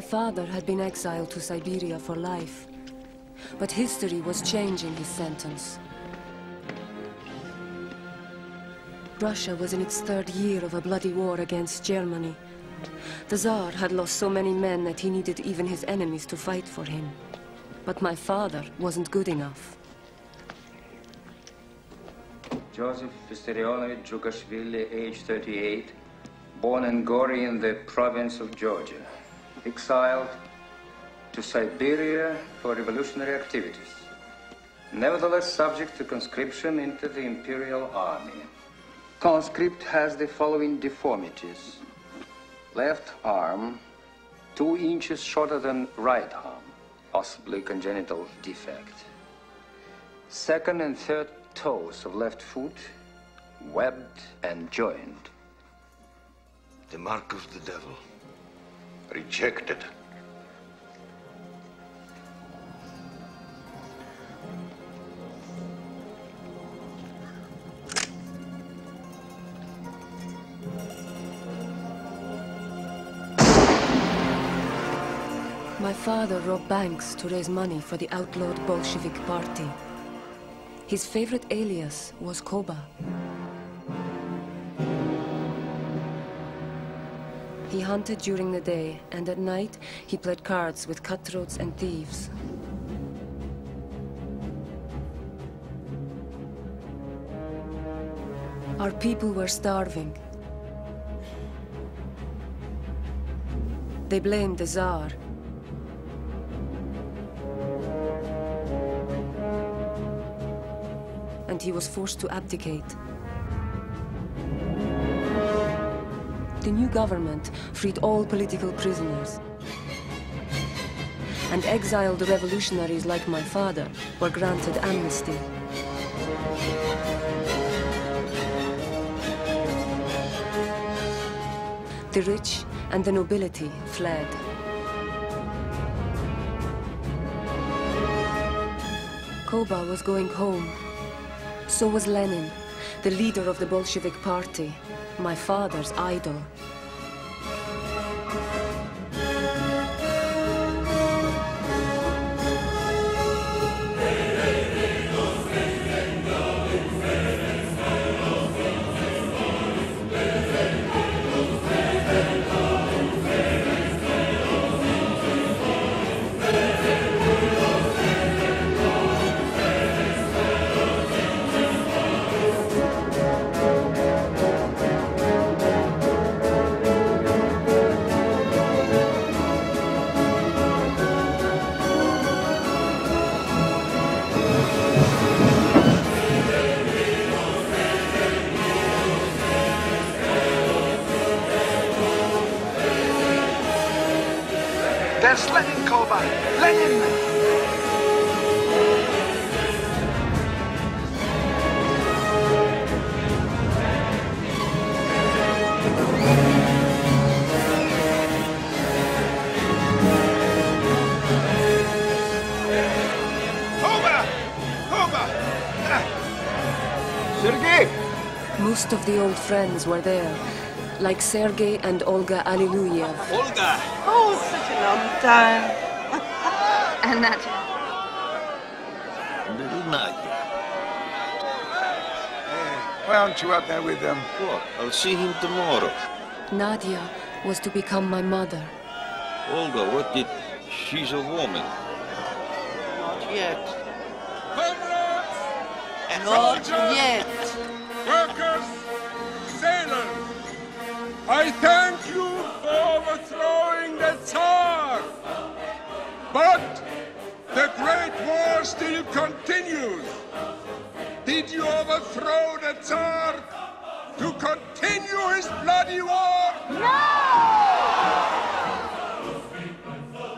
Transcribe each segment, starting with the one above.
My father had been exiled to Siberia for life, but history was changing his sentence. Russia was in its third year of a bloody war against Germany. The Tsar had lost so many men that he needed even his enemies to fight for him. But my father wasn't good enough. Joseph Vissarionovich Dzhugashvili, age 38, born in Gori in the province of Georgia, exiled to Siberia for revolutionary activities, nevertheless subject to conscription into the imperial army. Conscript has the following deformities. Left arm, two inches shorter than right arm, possibly congenital defect. Second and third toes of left foot, webbed and joined. The mark of the devil. Rejected. My father robbed banks to raise money for the outlawed Bolshevik party. His favorite alias was Koba. He hunted during the day, and at night he played cards with cutthroats and thieves. Our people were starving. They blamed the Tsar. And he was forced to abdicate. The new government freed all political prisoners. And exiled revolutionaries like my father were granted amnesty. The rich and the nobility fled. Koba was going home. So was Lenin, the leader of the Bolshevik party, my father's idol. Old friends were there, like Sergei and Olga Alliluyev. Olga! Oh, such a long time. and that. Little Nadia. Why aren't you out there with them? What? I'll see him tomorrow. Nadia was to become my mother. Olga, what did... She's a woman. Not yet. Not yet. I thank you for overthrowing the Tsar. But the Great War still continues. Did you overthrow the Tsar to continue his bloody war? No!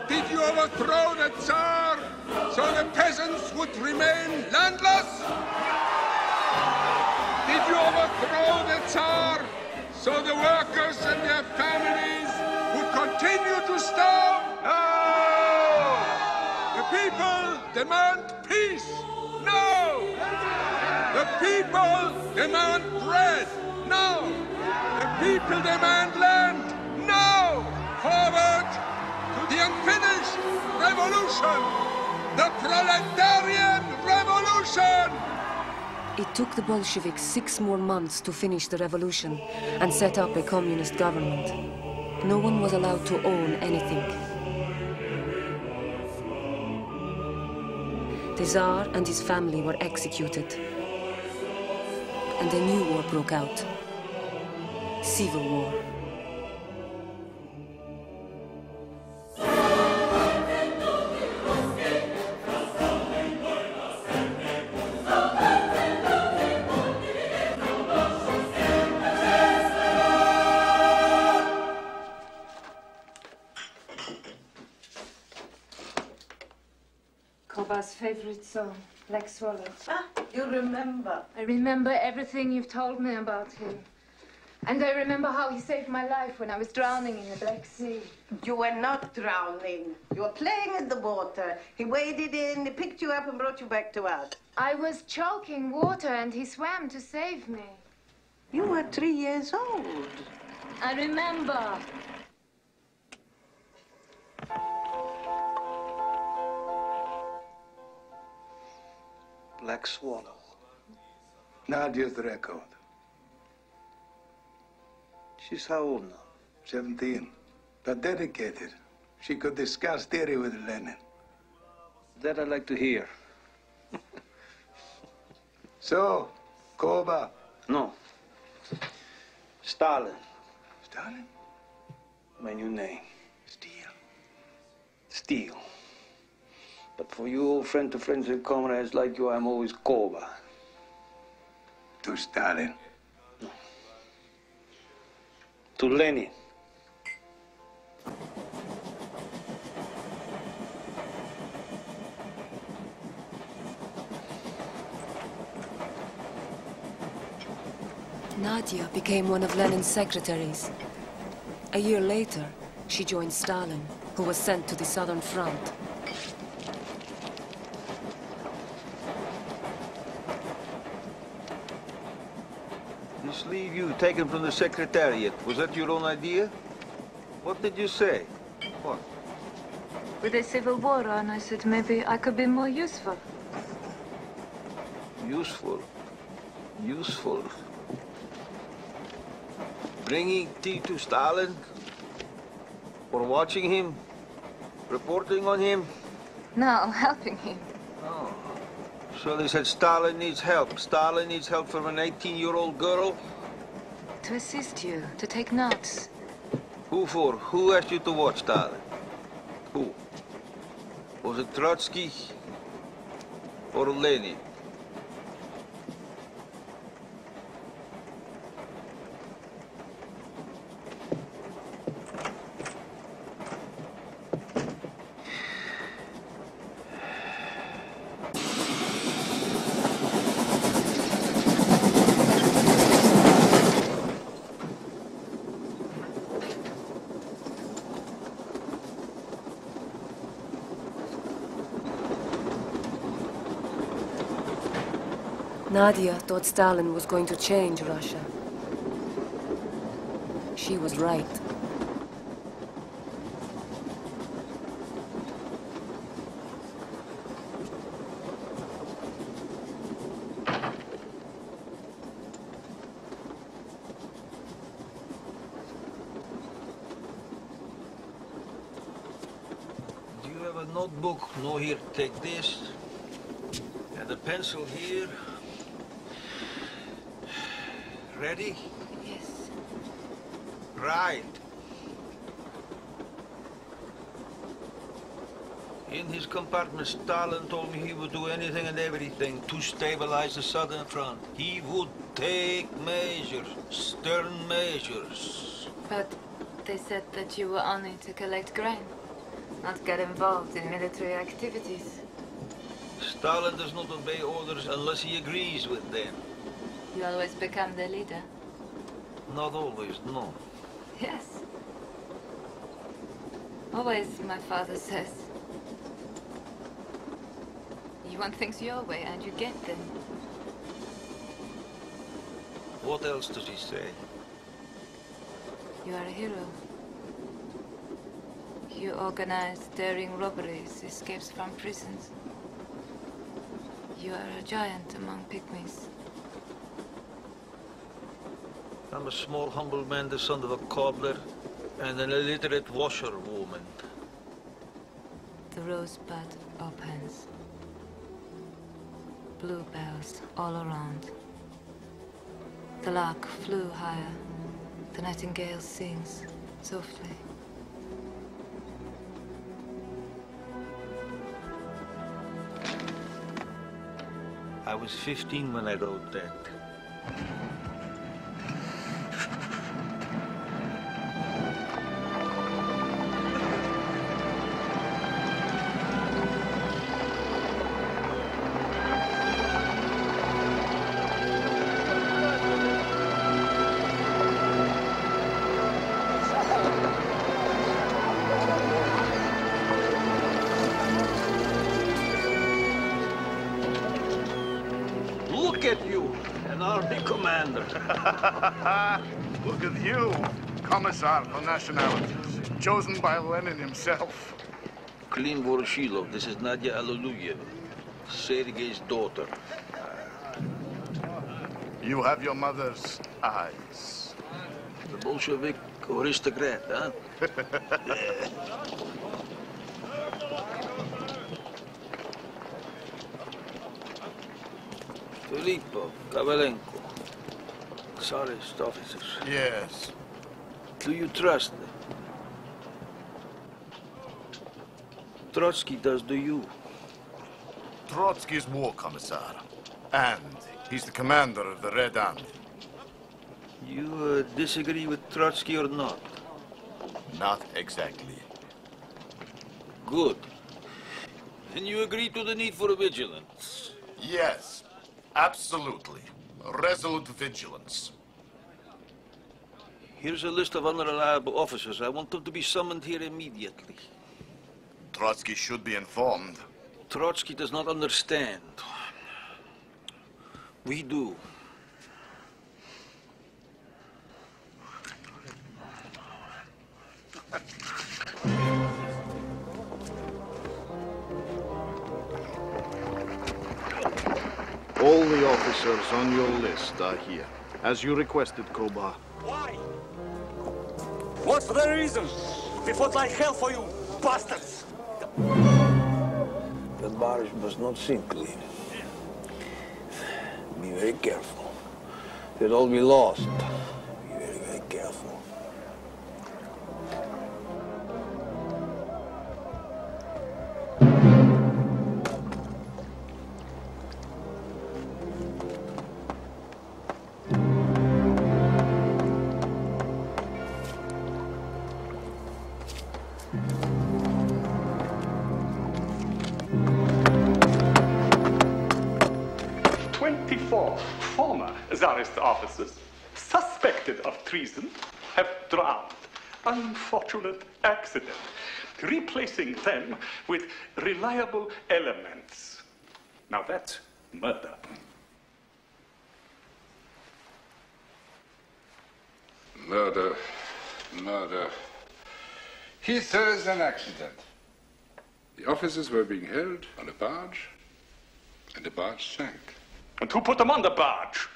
Did you overthrow the Tsar so the peasants would remain landless? Did you overthrow the Tsar so the workers and their families would continue to starve? No! The people demand peace. No! The people demand bread. No! The people demand land. No! Forward to the unfinished revolution! The proletarian revolution! It took the Bolsheviks six more months to finish the revolution and set up a communist government. No one was allowed to own anything. The Tsar and his family were executed. And a new war broke out. Civil War. Favorite song, Black Swallow. Ah, you remember. I remember everything you've told me about him. And I remember how he saved my life when I was drowning in the Black Sea. You were not drowning. You were playing in the water. He waded in, he picked you up and brought you back to us. I was choking water and he swam to save me. You were three years old. I remember. Black Swallow. Nadia's the record. She's how old now? 17. But dedicated. She could discuss theory with Lenin. That I'd like to hear. So, Koba. No. Stalin, Stalin? my new name. Steel. Steel. But for you, old friend to friends and comrades like you, I'm always Koba. To Stalin. No. To Lenin. Nadia became one of Lenin's secretaries. A year later, she joined Stalin, who was sent to the Southern Front. You taken from the Secretariat, was that your own idea? What did you say? What? With a civil war on, I said maybe I could be more useful. Useful. Useful. Bringing tea to Stalin? Or watching him? Reporting on him? No, helping him. Oh. So they said Stalin needs help. Stalin needs help from an 18-year-old girl? To assist you, to take notes. Who for? Who asked you to watch Stalin? Who? Was it Trotsky? Or Lenin? Nadia thought Stalin was going to change Russia. She was right. Do you have a notebook? No, here, take this. And a pencil here. Yes. Right. In his compartment, Stalin told me he would do anything and everything to stabilize the Southern Front. He would take measures, stern measures. But they said that you were only to collect grain, not get involved in military activities. Stalin does not obey orders unless he agrees with them. You always become the leader. Not always, no. Yes. Always, my father says. You want things your way and you get them. What else does he say? You are a hero. You organize daring robberies, escapes from prisons. You are a giant among pygmies. I'm a small, humble man, the son of a cobbler, and an illiterate washerwoman. The rosebud opens. Bluebells all around. The lark flew higher. The nightingale sings softly. I was 15 when I wrote that. Look at you, Commissar for Nationalities, chosen by Lenin himself. Klim Voroshilov, this is Nadia Alliluyev, Sergei's daughter. You have your mother's eyes. The Bolshevik aristocrat, huh? Filippo, Kavelenko, Tsarist officers. Yes. Do you trust them? Trotsky does, do you? Trotsky's war commissar. And he's the commander of the Red Army. You uh, disagree with Trotsky or not? Not exactly. Good. Then you agree to the need for a vigilance. Yes, absolutely. Resolute vigilance. Here's a list of unreliable officers. I want them to be summoned here immediately. Trotsky should be informed. Trotsky does not understand. We do. All the officers on your list are here, as you requested, Koba. Why? What's the reason? We fought like hell for you, bastards! That barge must not sink, Lee. Be very careful. They'll all be lost. Accident. Replacing them with reliable elements. Now that's murder. Murder. Murder. He says an accident. The officers were being held on a barge, and the barge sank. And who put them on the barge?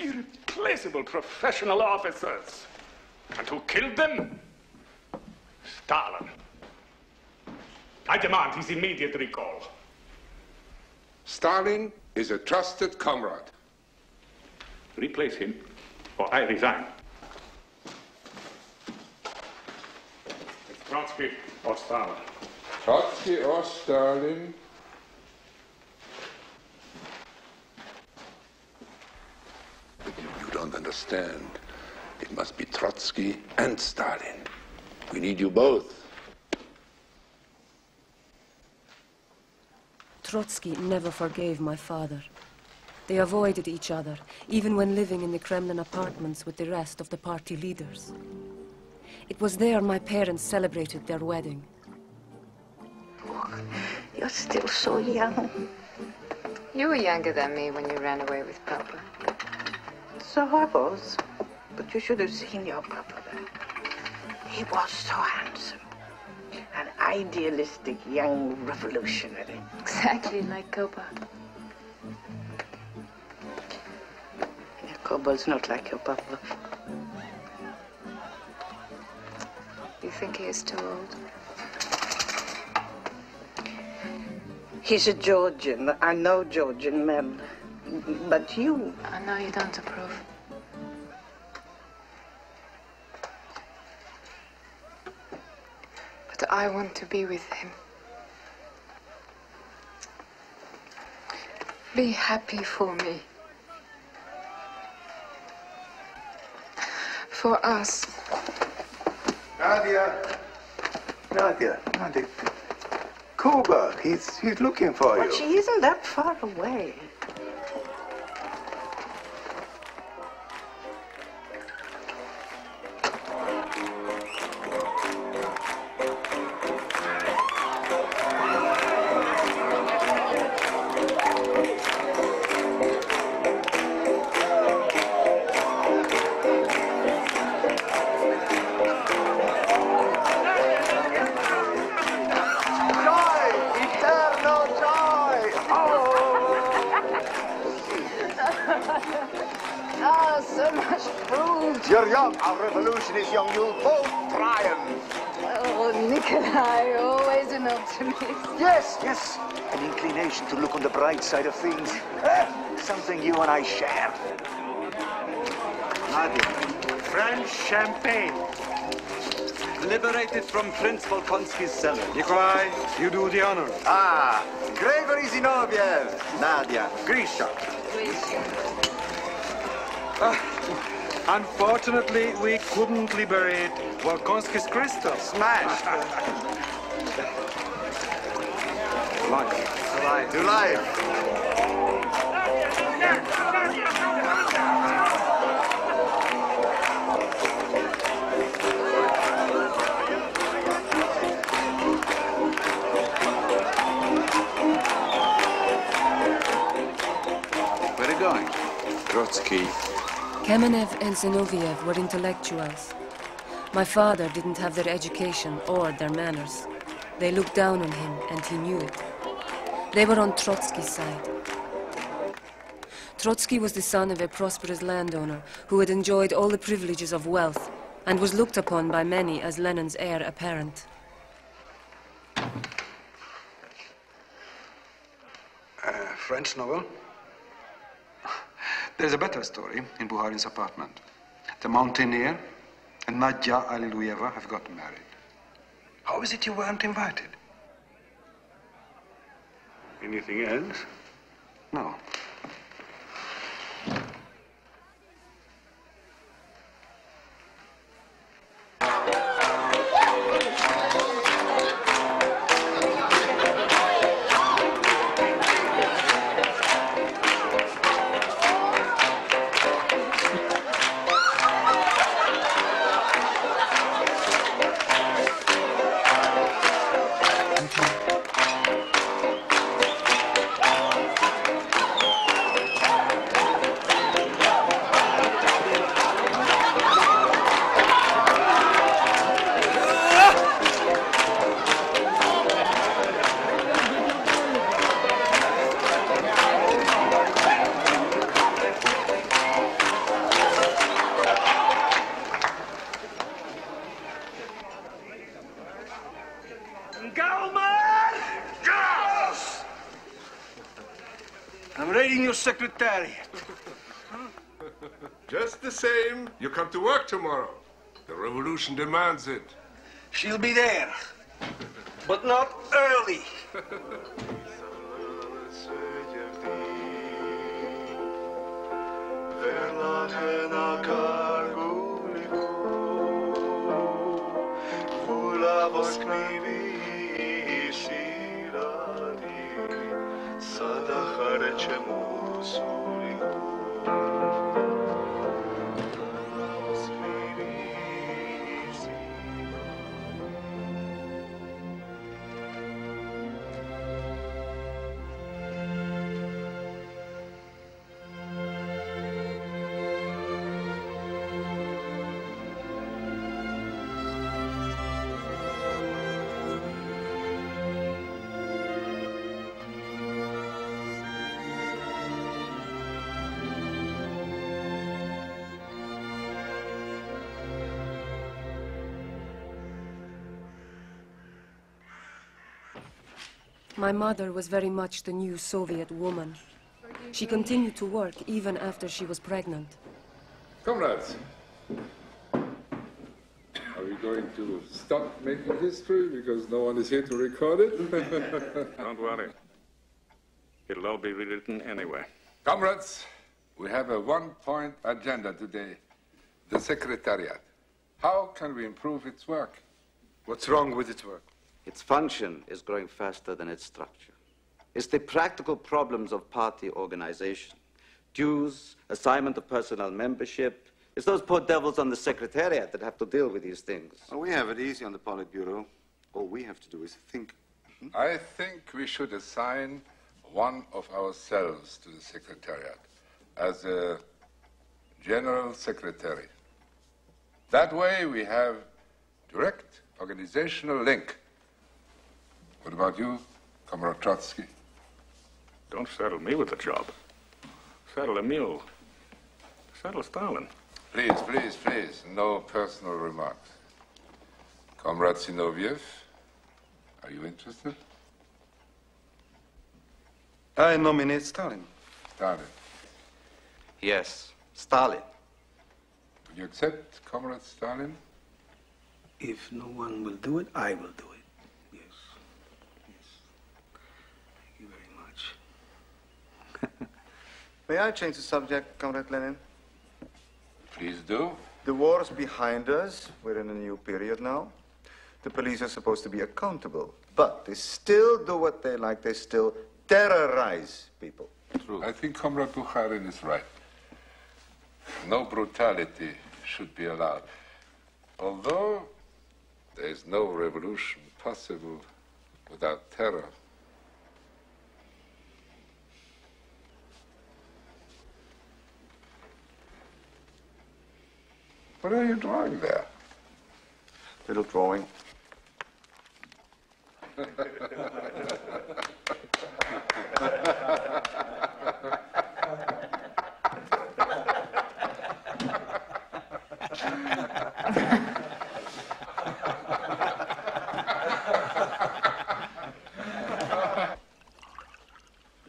Irreplaceable professional officers. And who killed them? Stalin. I demand his immediate recall. Stalin is a trusted comrade. Replace him, or I resign. It's Trotsky or Stalin. Trotsky or Stalin? You don't understand. It must be Trotsky and Stalin. We need you both. Trotsky never forgave my father. They avoided each other, even when living in the Kremlin apartments with the rest of the party leaders. It was there my parents celebrated their wedding. You're still so young. You were younger than me when you ran away with Papa. So I was. But you should have seen your papa then. He was so handsome. An idealistic young revolutionary. Exactly like Koba. Kobol's not like your papa. You think he is too old? He's a Georgian. I know Georgian men. But you... I know you don't approve. I want to be with him. Be happy for me. For us. Nadia. Nadia. Nadia. Koba, he's, he's looking for But you. But she isn't that far away. From Prince Volkonsky's cellar. Nikolai, you do the honor. Ah, Gregory Zinoviev. Nadia. Grisha. Unfortunately, we couldn't liberate Volkonsky's crystal. Smashed. Life. Life. To life. Trotsky. Kamenev and Zinoviev were intellectuals. My father didn't have their education or their manners. They looked down on him, and he knew it. They were on Trotsky's side. Trotsky was the son of a prosperous landowner who had enjoyed all the privileges of wealth and was looked upon by many as Lenin's heir apparent. A French novel? There's a better story in Bukharin's apartment. The mountaineer and Nadia Alliluyeva have gotten married. How is it you weren't invited? Anything else? No. Same, you come to work tomorrow. The revolution demands it. She'll be there, but not early. Verlachen a cargulico, My mother was very much the new Soviet woman. She continued to work even after she was pregnant. Comrades, are we going to stop making history because no one is here to record it? Don't worry. It'll all be rewritten anyway. Comrades, we have a one-point agenda today. The Secretariat. How can we improve its work? What's wrong with its work? Its function is growing faster than its structure. It's the practical problems of party organization. Dues, assignment of personnel membership. It's those poor devils on the Secretariat that have to deal with these things. Well, we have it easy on the Politburo. All we have to do is think. Hmm? I think we should assign one of ourselves to the Secretariat as a General Secretary. That way we have direct organizational link. What about you, Comrade Trotsky? Don't saddle me with the job. Saddle Emil. Saddle Stalin. Please, please, please, no personal remarks. Comrade Zinoviev, are you interested? I nominate Stalin. Stalin. Yes, Stalin. Would you accept Comrade Stalin? If no one will do it, I will do it. Yes. Yes. Thank you very much. May I change the subject, Comrade Lenin? Please do. The war is behind us. We're in a new period now. The police are supposed to be accountable, but they still do what they like. They still terrorize people. True. I think Comrade Bukharin is right. No brutality should be allowed. Although there is no revolution possible without terror. What are you drawing there? Little drawing.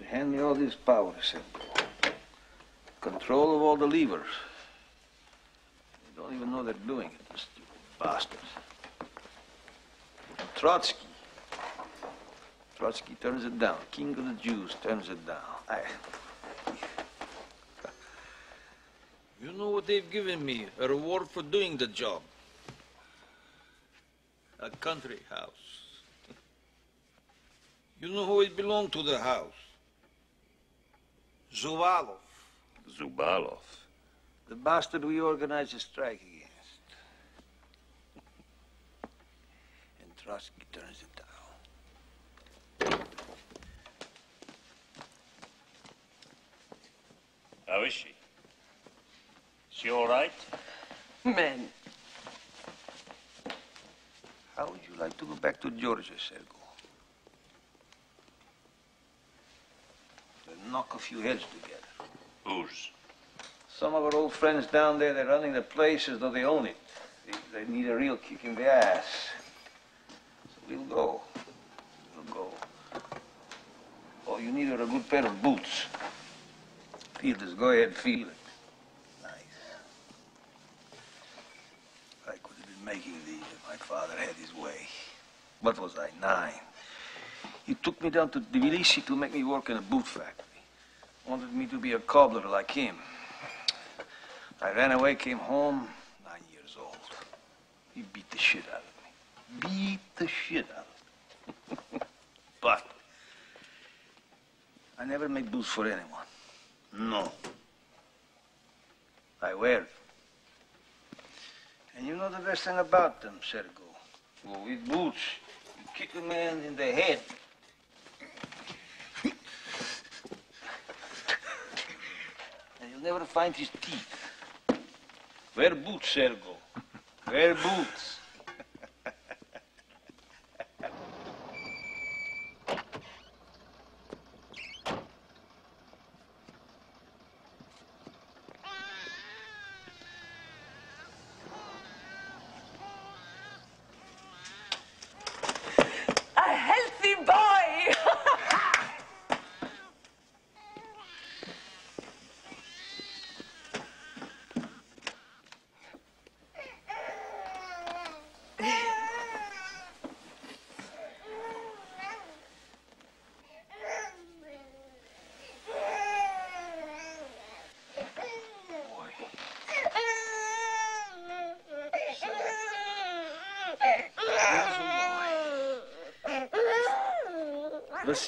Hand me all these powers, Semko. Control of all the levers. They don't even know they're doing it, the stupid bastards. And Trotsky. Trotsky turns it down. King of the Jews turns it down. I... You know what they've given me? A reward for doing the job. A country house. You know who it belonged to, the house? Zubalov. Zubalov. The bastard we organized a strike against. And Trotsky turns it down. How is she? Is she all right? Men. How would you like to go back to Georgia, Sergo? To knock a few heads together. Whose? Some of our old friends down there, they're running the place as though they own it. They, they need a real kick in the ass. So we'll go. We'll go. All you need are a good pair of boots. Feel this. go ahead, feel it. Nice. I could have been making these if my father had his way. What was I, nine? He took me down to Tbilisi to make me work in a boot factory. Wanted me to be a cobbler like him. I ran away, came home, nine years old. He beat the shit out of me. Beat the shit out of but I never made boots for anyone. No. I wear it. And you know the best thing about them, Sergo? Well, with boots, you kick a man in the head. and you'll never find his teeth. Wear boots, Sergo. Wear boots. A healthy boy!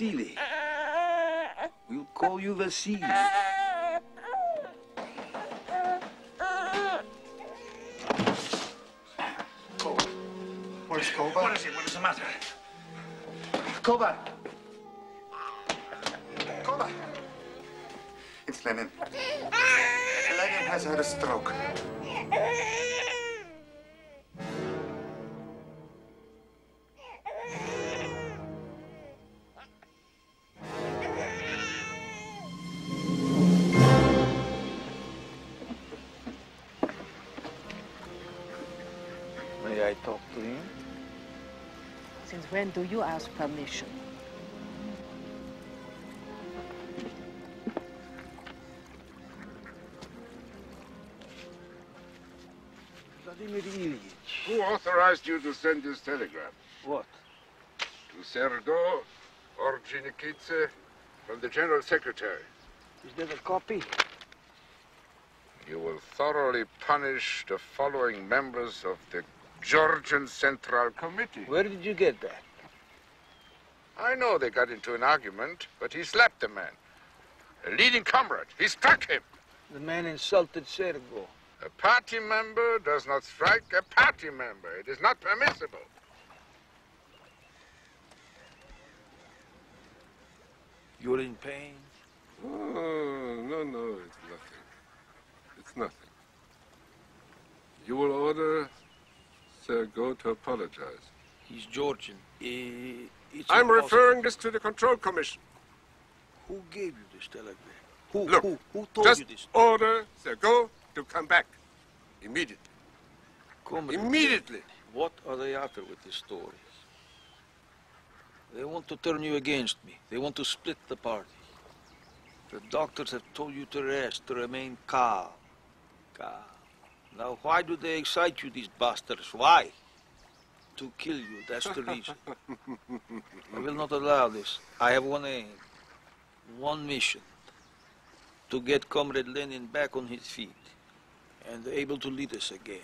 Vasily. We'll call you Vasily. Where's Koba? What is it? What is the matter? Koba! Koba! It's Lenin. Lenin has had a stroke. when do you ask permission? Vladimir Ilyich. Who authorized you to send this telegram? What? To Serdo or Jinikidze from the General Secretary. Is there a copy? You will thoroughly punish the following members of the Georgian Central Committee. Where did you get that? I know they got into an argument, but he slapped the man. A leading comrade. He struck him. The man insulted Sergo. A party member does not strike a party member. It is not permissible. You're in pain? Oh, no, no, it's nothing. It's nothing. You will order Sergo to apologize. He's Georgian. Eh, it's I'm impossible. referring this to the Control Commission. Who gave you this telegram? Who, Look, who, who told just you this? order Sergo to come back. Immediately. Immediately. What are they after with these stories? They want to turn you against me. They want to split the party. The doctors have told you to rest, to remain calm. Calm. Now, why do they excite you, these bastards? Why? To kill you, that's the reason. I will not allow this. I have one aim, one mission. To get Comrade Lenin back on his feet and able to lead us again.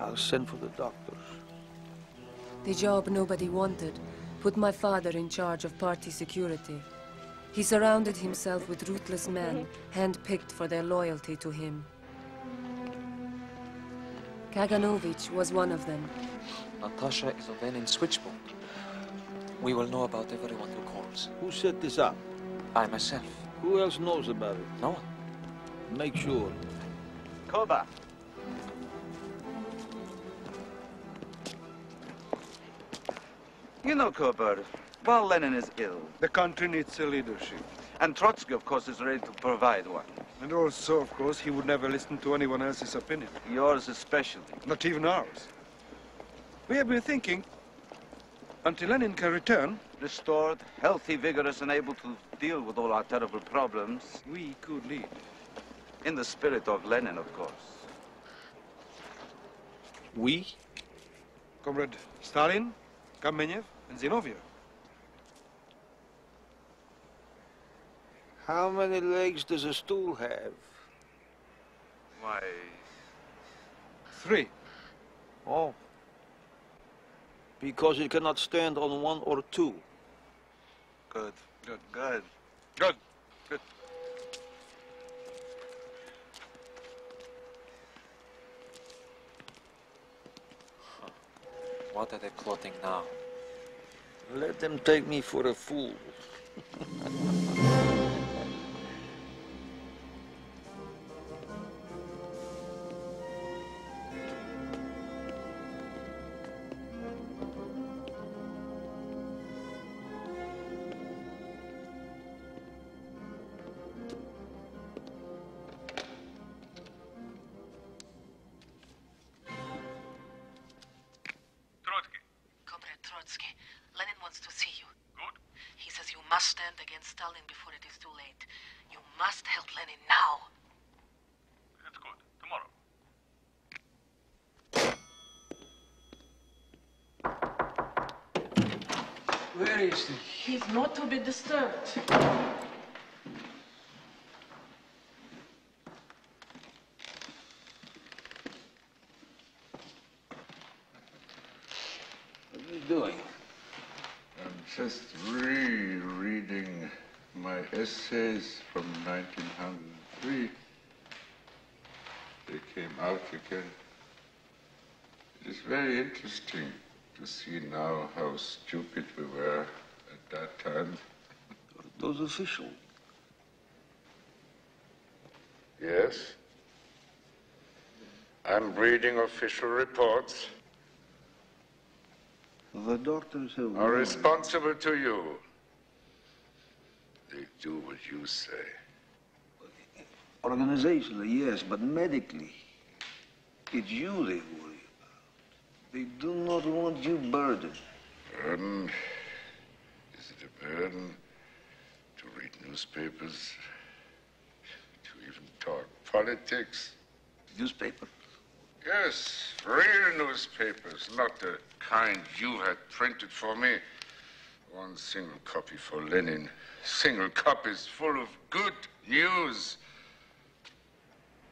I'll send for the doctors. The job nobody wanted put my father in charge of party security. He surrounded himself with ruthless men, handpicked for their loyalty to him. Kaganovich was one of them. Natasha is on Lenin's switchboard. We will know about everyone who calls. Who set this up? I myself. Who else knows about it? No one. Make sure. Koba! You know, Koba, while Lenin is ill, The country needs a leadership. and Trotsky, of course, is ready to provide one. And also, of course, he would never listen to anyone else's opinion. Yours especially. Not even ours. We have been thinking, until Lenin can return, Restored, healthy, vigorous, and able to deal with all our terrible problems. We could lead. In the spirit of Lenin, of course. We? Comrade Stalin, Kamenev, and Zinoviev. How many legs does a stool have? Why, Three. Oh. Because it cannot stand on one or two. good. Good. Good. Good. Good. What are they plotting now? Let them take me for a fool. Just rereading my essays from 1903. They came out again. It is very interesting to see now how stupid we were at that time. Those official. Yes. I'm reading official reports. The doctors have... Are responsible to you. They do what you say. Organizationally, yes, but medically, it's you they worry about. They do not want you burdened. Burden? Is it a burden to read newspapers? To even talk politics? Newspaper? Yes, real newspapers, not the kind you had printed for me. One single copy for Lenin. Single copies full of good news.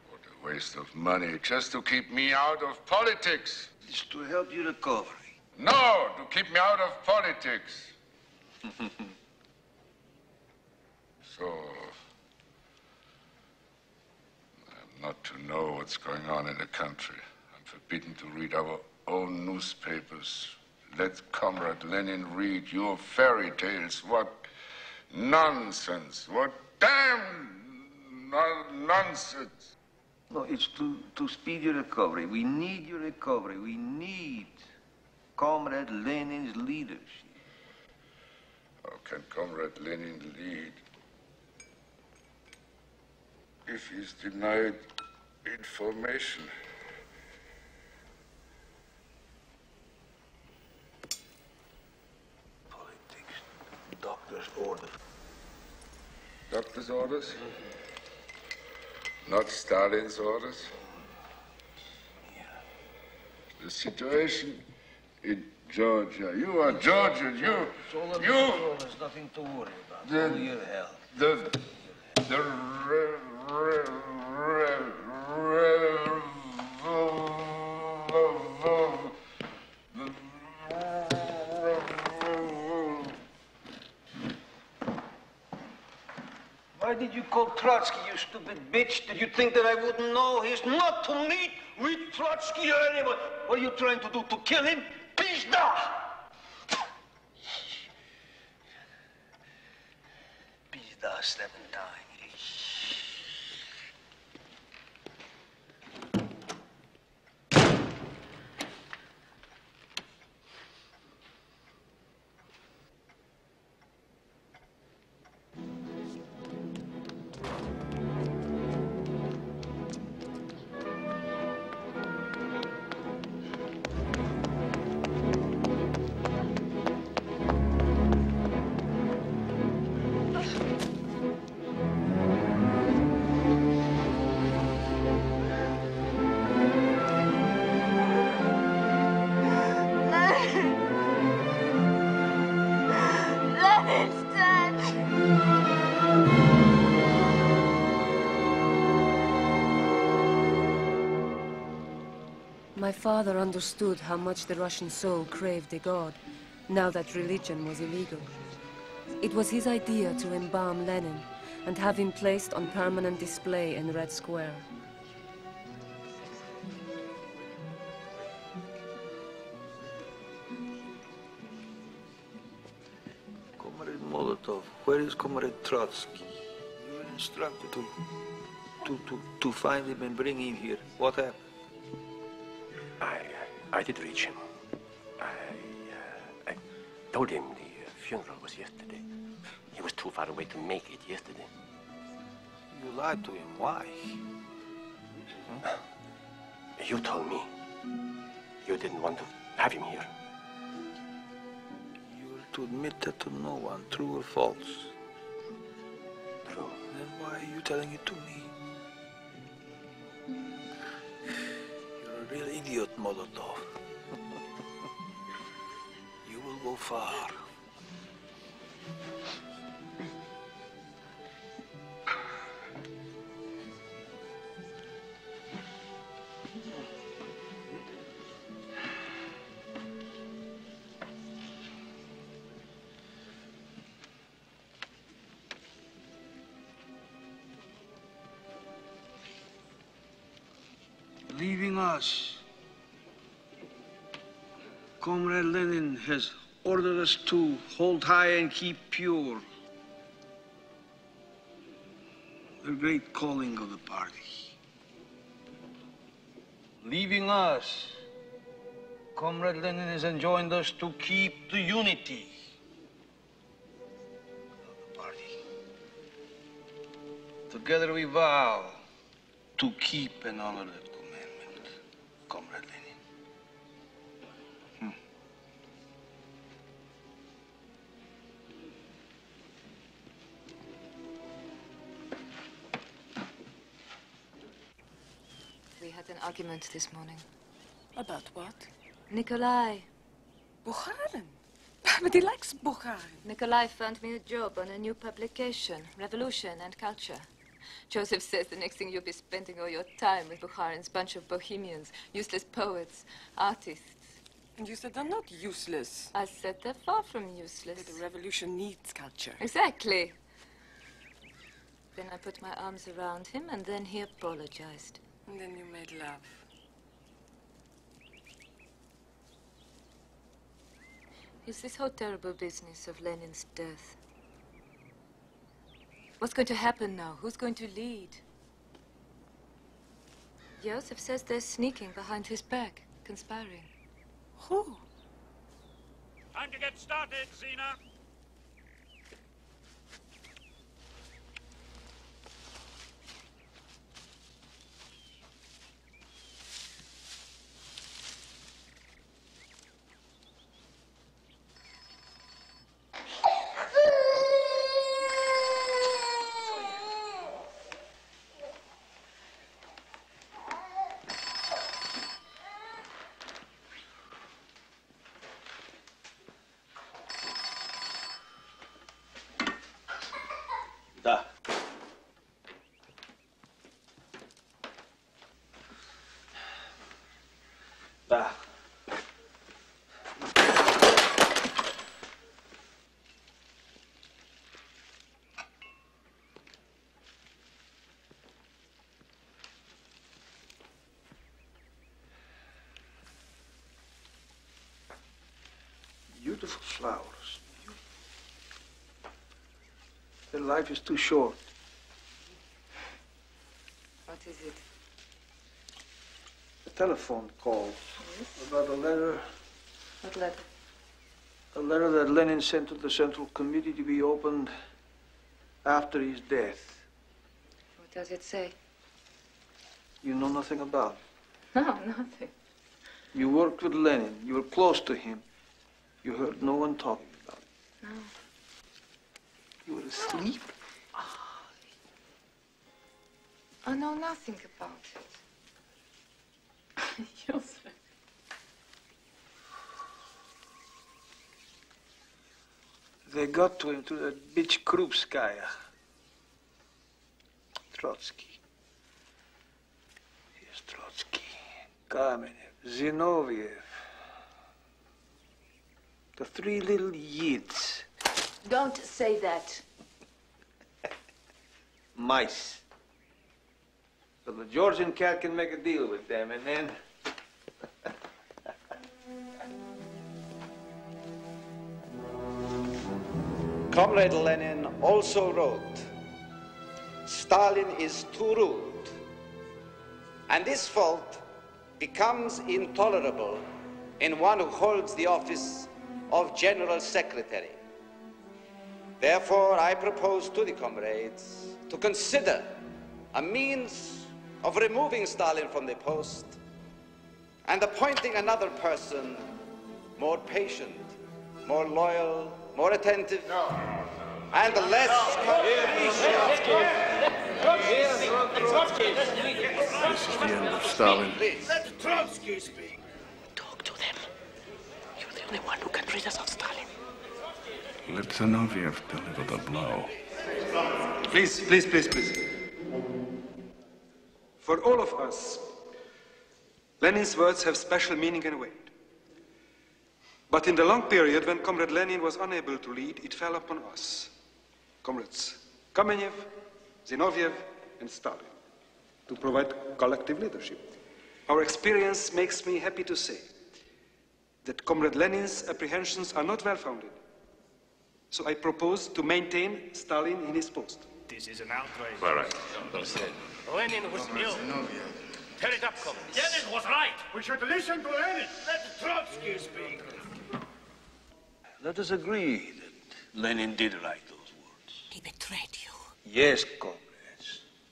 What a waste of money just to keep me out of politics. It's to help you recovery. No, to keep me out of politics. So, I'm not to know what's going on in the country. I'm forbidden to read our own newspapers. Let Comrade Lenin read your fairy tales. What nonsense. What damn non- nonsense. No, it's to, to speed your recovery. We need your recovery. We need Comrade Lenin's leadership. How can Comrade Lenin lead if he's denied information? Politics, doctor's orders. Doctor's orders? Not Stalin's orders? The situation in Georgia. You are Georgian. You. It's all You. control. There's nothing to worry about. The- your health. The. The. Re, Why did you call Trotsky, you stupid bitch? Did you think that I wouldn't know? He's not to meet with Trotsky or anyone. What are you trying to do? To kill him? Pizda! Pizda seven times. My father understood how much the Russian soul craved a god, now that religion was illegal. It was his idea to embalm Lenin and have him placed on permanent display in Red Square. Comrade Molotov, where is Comrade Trotsky? You were instructed to, to, to, to find him and bring him here. What happened? I, I did reach him. I, uh, I told him the uh, funeral was yesterday. He was too far away to make it yesterday. You lied to him. Why? You told me you didn't want to have him here. You were to admit that to no one, true or false. True. Then why are you telling it to me? Real idiot, Molotov. you will go far. Comrade Lenin has ordered us to hold high and keep pure. The great calling of the party. Leaving us, Comrade Lenin has enjoined us to keep the unity of the party. Together we vow to keep and honor commandment, Comrade Lenin. Hmm. We had an argument this morning. About what? Nikolai. Bukharin. But he likes Bukharin. Nikolai found me a job on a new publication, Revolution and Culture. Joseph says the next thing you'll be spending all your time with Bukharin's bunch of bohemians, useless poets, artists. And you said they're not useless. I said they're far from useless. The revolution needs culture. Exactly. Then I put my arms around him, and then he apologized. And then you made love. Is this whole terrible business of Lenin's death? What's going to happen now? Who's going to lead? Joseph says they're sneaking behind his back, conspiring. Who? Time to get started, Zena. Beautiful flowers. Their life is too short. What is it? A telephone call about a letter, What letter? a letter that Lenin sent to the Central Committee to be opened after his death. What does it say? You know nothing about it. No, nothing. You worked with Lenin. You were close to him. You heard no one talking about it. No. You were asleep? Oh, I know nothing about it. Joseph. They got to him through that bitch Krupskaya. Trotsky. Here's Trotsky. Kamenev. Zinoviev. The three little yids. Don't say that. Mice. So the Georgian cat can make a deal with them, and then. Comrade Lenin also wrote, Stalin is too rude, and this fault becomes intolerable in one who holds the office of General Secretary. Therefore, I propose to the comrades to consider a means of removing Stalin from the post and appointing another person more patient, more loyal, more attentive, and less This is the end of Stalin. Let Trotsky speak. Talk to them. You're the only one who can rid us of Stalin. Let Zinoviev deliver the blow. Please, please, please, please. For all of us, Lenin's words have special meaning and weight. But in the long period when Comrade Lenin was unable to lead, it fell upon us, comrades Kamenev, Zinoviev, and Stalin, to provide collective leadership. our experience makes me happy to say that Comrade Lenin's apprehensions are not well founded. So I propose to maintain Stalin in his post. This is an outrage. All right. Lenin was ill. Tear it up, comrades. Lenin was right. We should listen to Lenin. Let Trotsky speak. Let us agree that Lenin did write those words. He betrayed you. Yes, comrades.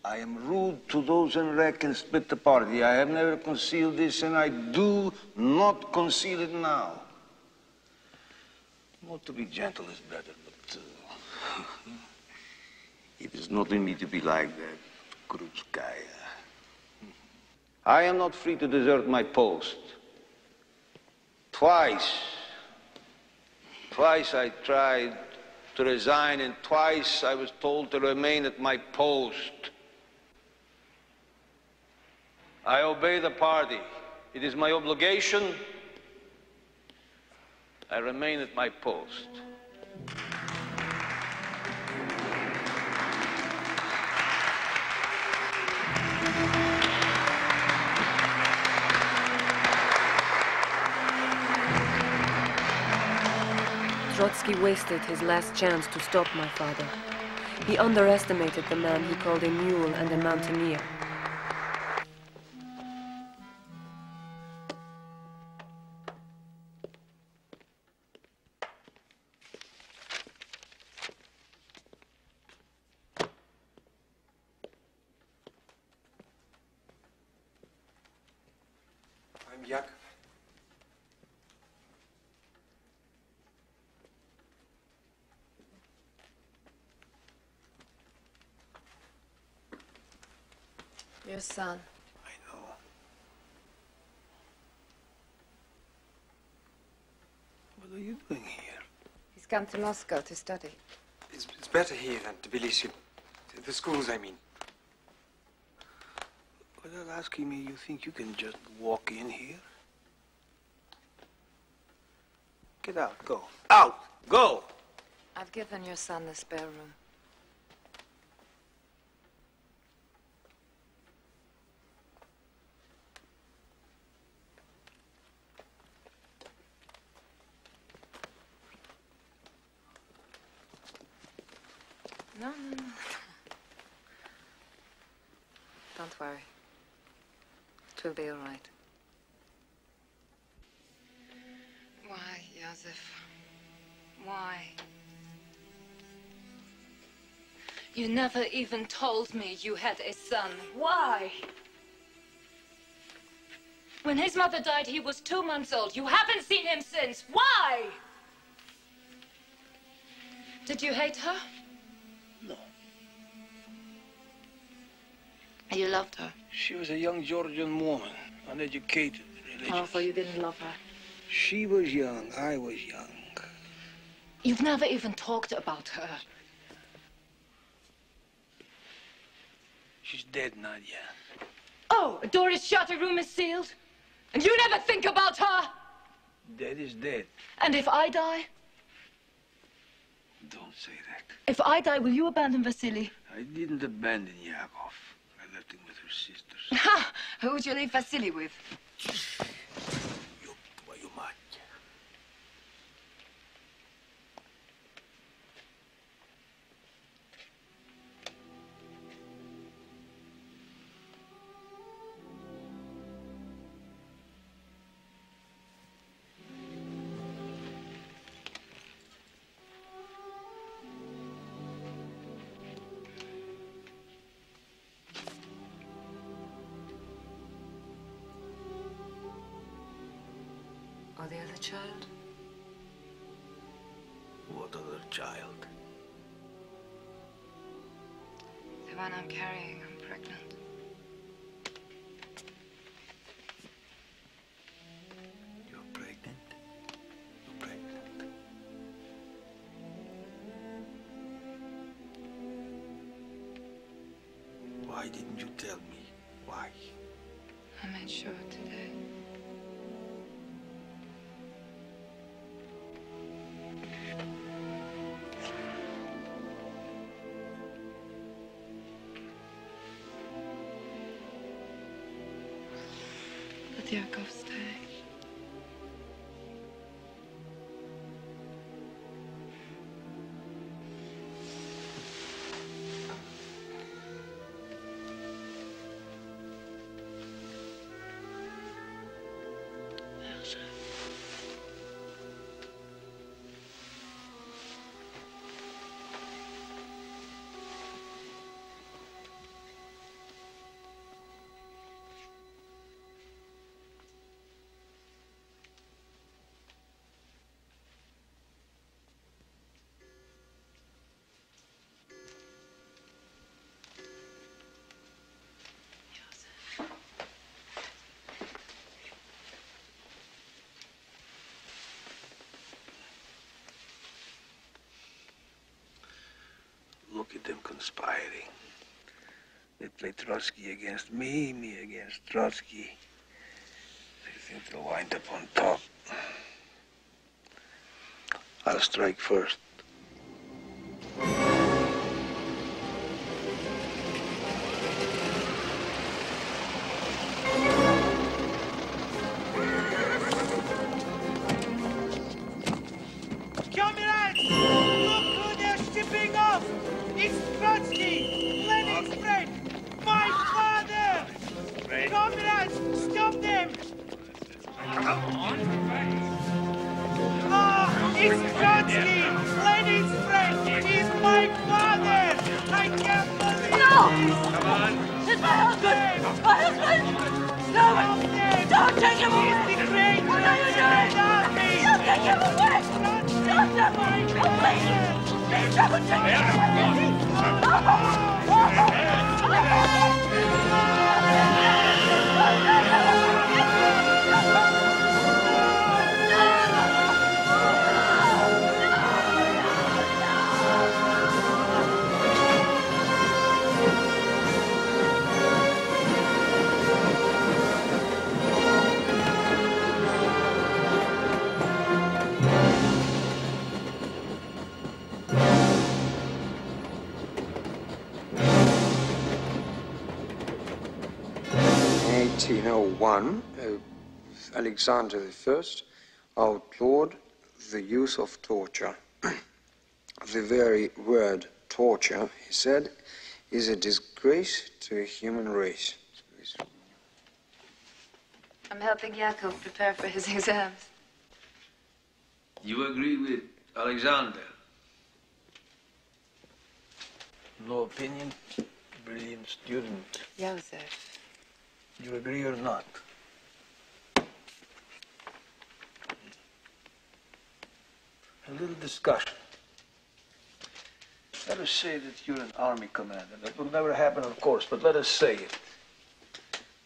I am rude to those in wreck and split the party. I have never concealed this, and I do not conceal it now. Not to be gentle is better, but uh, it is not in me to be like that, Krupskaya. I am not free to desert my post. Twice, twice I tried to resign, and twice I was told to remain at my post. I obey the party. It is my obligation. I remain at my post. Trotsky wasted his last chance to stop my father. He underestimated the man he called a mule and a mountaineer. Your son. I know. What are you doing here? He's come to Moscow to study. It's, it's better here than Tbilisi. The schools, I mean. Without asking me, you think you can just walk in here? Get out, go. Out! Go! I've given your son the spare room. No, no, no. Don't worry. It will be all right. Why, Joseph? Why? You never even told me you had a son. Why? When his mother died, he was two months old. You haven't seen him since. Why? Did you hate her? No. You loved her. She was a young Georgian woman, uneducated, religious. Oh, so you didn't love her. She was young, I was young. You've never even talked about her. She's dead, Nadia. Oh, a door is shut, a room is sealed. And you never think about her. Dead is dead. And if I die? Don't say that. If I die, will you abandon Vasily? I didn't abandon Yakov. I left him with her sisters. Ha! Who would you leave Vasily with? Why didn't you tell me? Why? I made sure today. Yakov Look at them conspiring. They play Trotsky against me, me against Trotsky. They think they'll wind up on top. I'll strike first. Come on! It's my husband! My husband! No! Don't take him away! He's the great What are you doing? Don't take him away! Stop them! Oh, please! Please don't take him In 1801, uh, Alexander I outlawed the use of torture. the very word torture, he said, is a disgrace to a human race. I'm helping Yakov prepare for his exams. You agree with Alexander? No opinion? Brilliant student. Joseph. You agree or not? A little discussion. Let us say that you're an army commander. That will never happen, of course, but let us say it.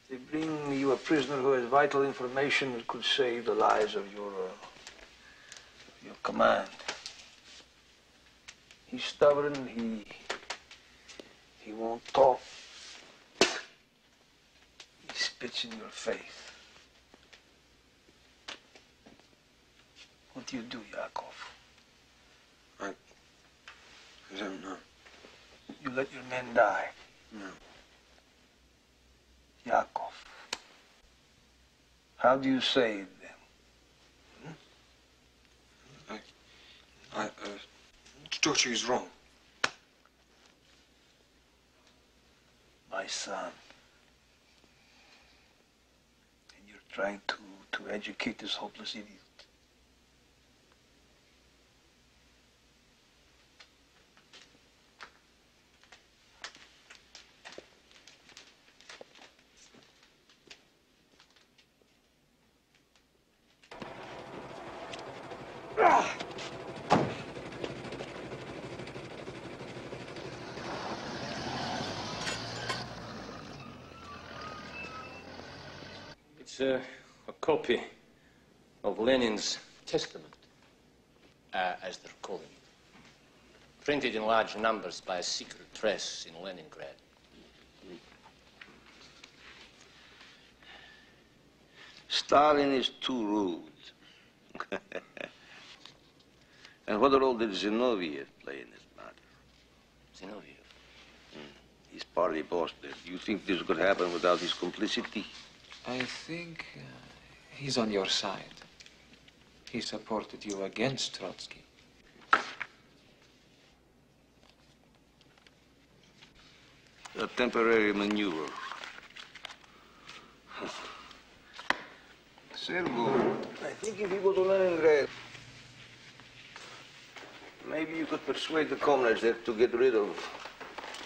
They bring you a prisoner who has vital information that could save the lives of your, uh, your command. He's stubborn. He he won't talk. He spits in your face. What do you do, Yakov? I don't know. You let your men die. No. Yakov. How do you save them? I, I... uh, torture is wrong. My son. And you're trying to, to educate this hopeless idiot. It's a, a copy of Lenin's testament, uh, as they're calling it. Printed in large numbers by a secret press in Leningrad. Stalin is too rude. and what role did Zinoviev play in this matter? Zinoviev? He's party boss there. Do you think this could happen without his complicity? I think uh, he's on your side. He supported you against Trotsky. A temporary maneuver. Sergo, I think if you go to Leningrad, maybe you could persuade the comrades there to get rid of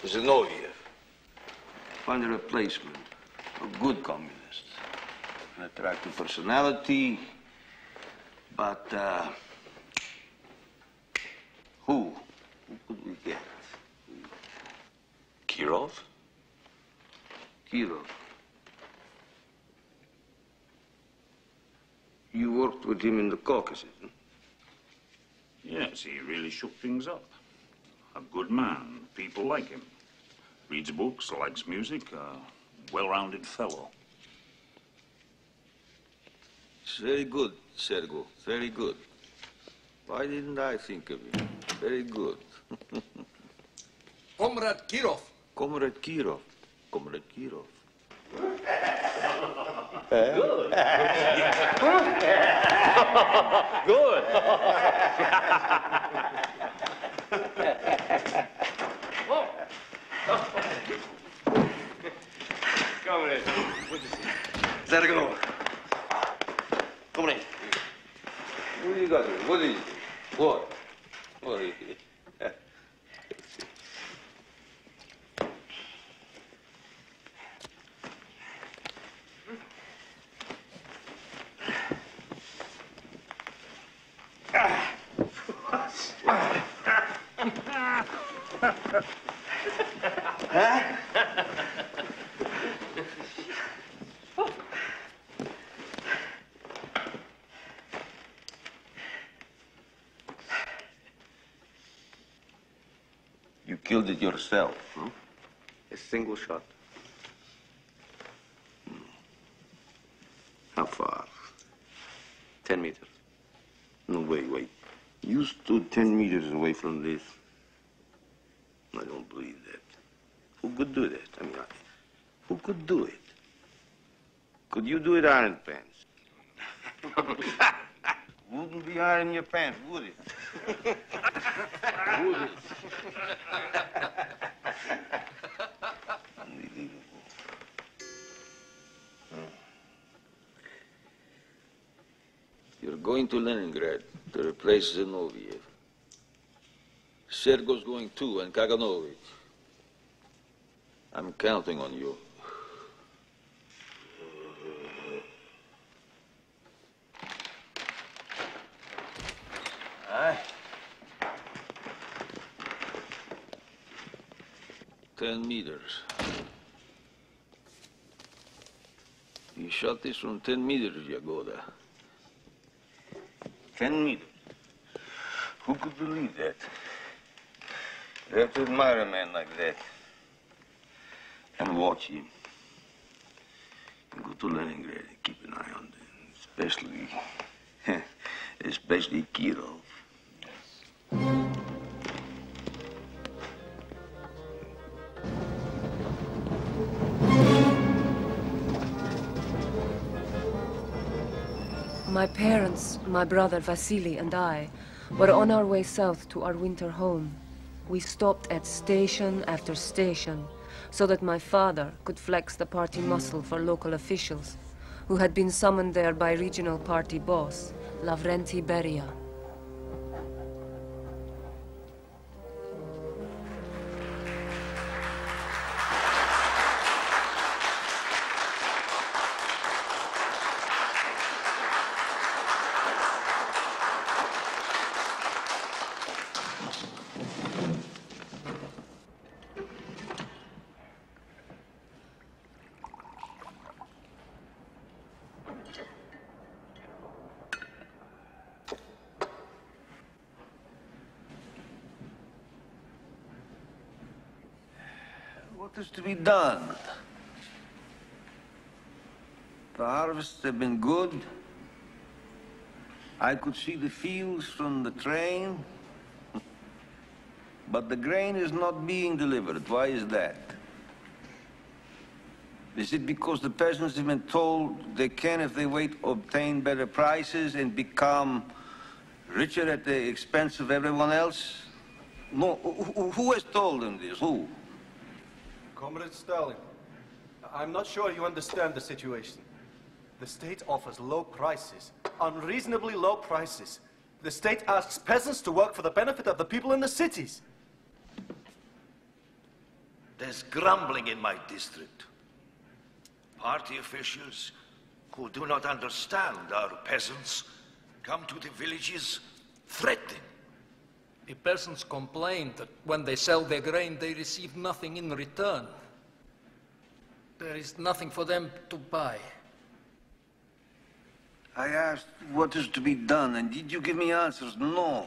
Zinoviev. Find a replacement, a good communist. An attractive personality, but uh, who? Who could we get? Kirov? Kirov. You worked with him in the Caucasus, huh? Yes, he really shook things up. A good man. People like him. Reads books, likes music, a well-rounded fellow. It's very good, Sergo. Very good. Why didn't I think of it? Very good. Comrade Kirov. Comrade Kirov. Comrade Kirov. Good. Good. Oh. Comrade, good to see you. Sergo. What do you got here? What killed it yourself, huh? A single shot. Hmm. How far? Ten meters. No, wait, wait. You stood 10 meters away from this. I don't believe that. Who could do that? I mean, I, who could do it? Could you do it, Iron Pants? Wouldn't be iron your pants, would it? would it? Going to Leningrad to replace Zinoviev. Sergo's going too, and Kaganovich. I'm counting on you. Aye. Ten meters. You shot this from ten meters, Yagoda. Ten meters. Who could believe that? You have to admire a man like that. And watch him. And go to Leningrad and keep an eye on them. Especially, especially Kirov. My parents, my brother Vasily, and I were on our way south to our winter home. We stopped at station after station so that my father could flex the party muscle for local officials who had been summoned there by regional party boss, Lavrenti Beria. Done? The harvests have been good. I could see the fields from the train. But the grain is not being delivered. Why is that? Is it because the peasants have been told they can, if they wait, obtain better prices and become richer at the expense of everyone else? No, who, who has told them this? Who? Comrade Stalin, I'm not sure you understand the situation. The state offers low prices, unreasonably low prices. The state asks peasants to work for the benefit of the people in the cities. There's grumbling in my district. Party officials who do not understand our peasants come to the villages threatening. The peasants complain that when they sell their grain, they receive nothing in return. There is nothing for them to buy. I asked what is to be done, and did you give me answers? No.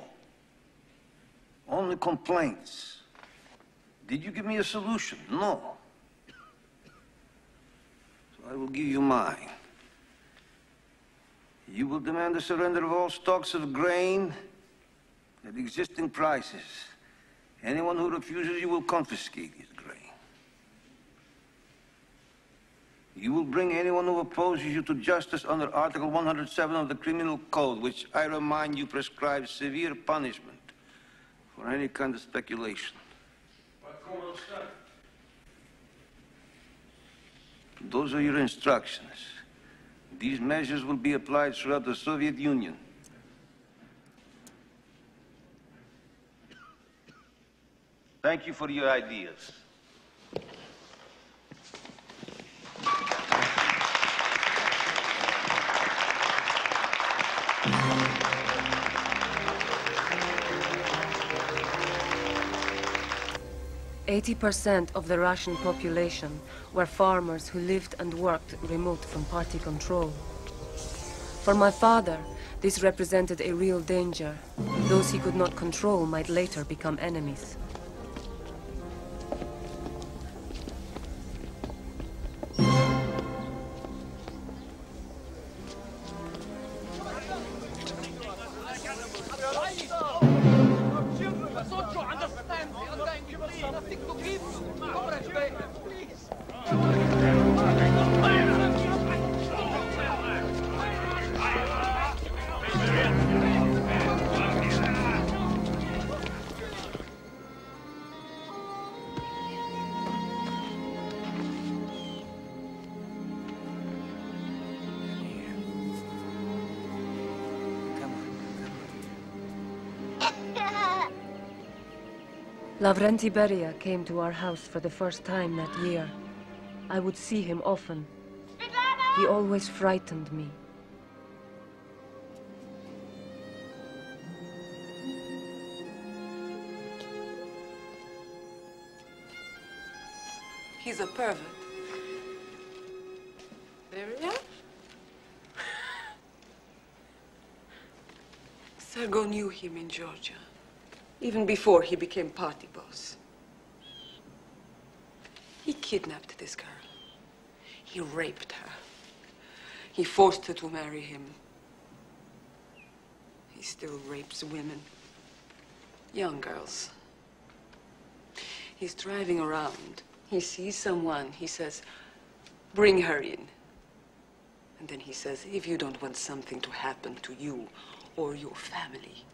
Only complaints. Did you give me a solution? No. So I will give you mine. You will demand the surrender of all stocks of grain at existing prices. Anyone who refuses you will confiscate his grain. You will bring anyone who opposes you to justice under Article 107 of the Criminal Code, which I remind you prescribes severe punishment for any kind of speculation. Those are your instructions. These measures will be applied throughout the Soviet Union. Thank you for your ideas. Eighty percent of the Russian population were farmers who lived and worked remote from party control. For my father, this represented a real danger. Those he could not control might later become enemies. Lavrenti Beria came to our house for the first time that year. I would see him often. He always frightened me. He's a pervert. Beria? Sergo knew him in Georgia, even before he became party boss. He kidnapped this girl. He raped her. He forced her to marry him. He still rapes women, young girls. He's driving around. He sees someone. He says, bring her in. And then he says, if you don't want something to happen to you or your family,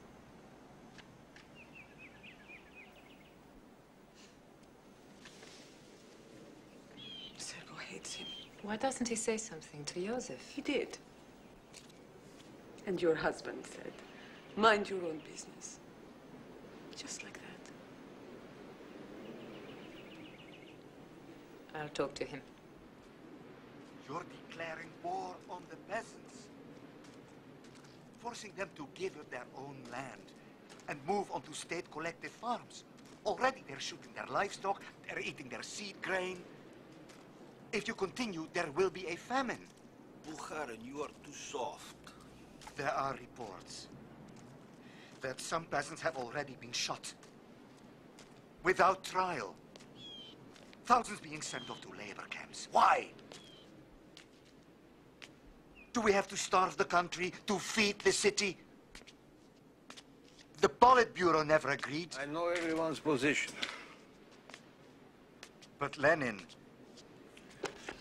Sergo hates him. Why doesn't he say something to Joseph? He did. And your husband said, mind your own business. Just like that. I'll talk to him. You're declaring war on the peasants, forcing them to give up their own land and move onto state collective farms. Already they're shooting their livestock, they're eating their seed grain. If you continue, there will be a famine. Bukharin, you are too soft. There are reports that some peasants have already been shot without trial. Thousands being sent off to labor camps. Why? Do we have to starve the country to feed the city? The Politburo never agreed. I know everyone's position. But Lenin,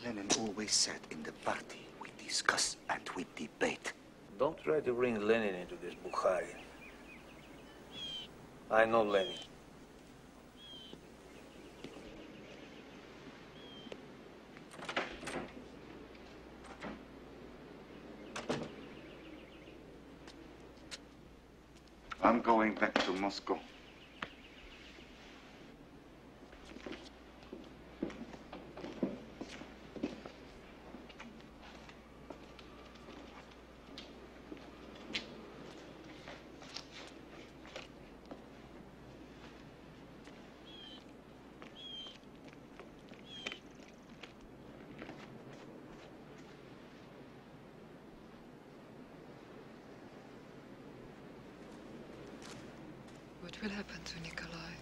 Lenin always said in the party, we discuss and we debate. Don't try to bring Lenin into this, Bukharin. I know Lenin. I'm going back to Moscow. What will happen to Nikolai?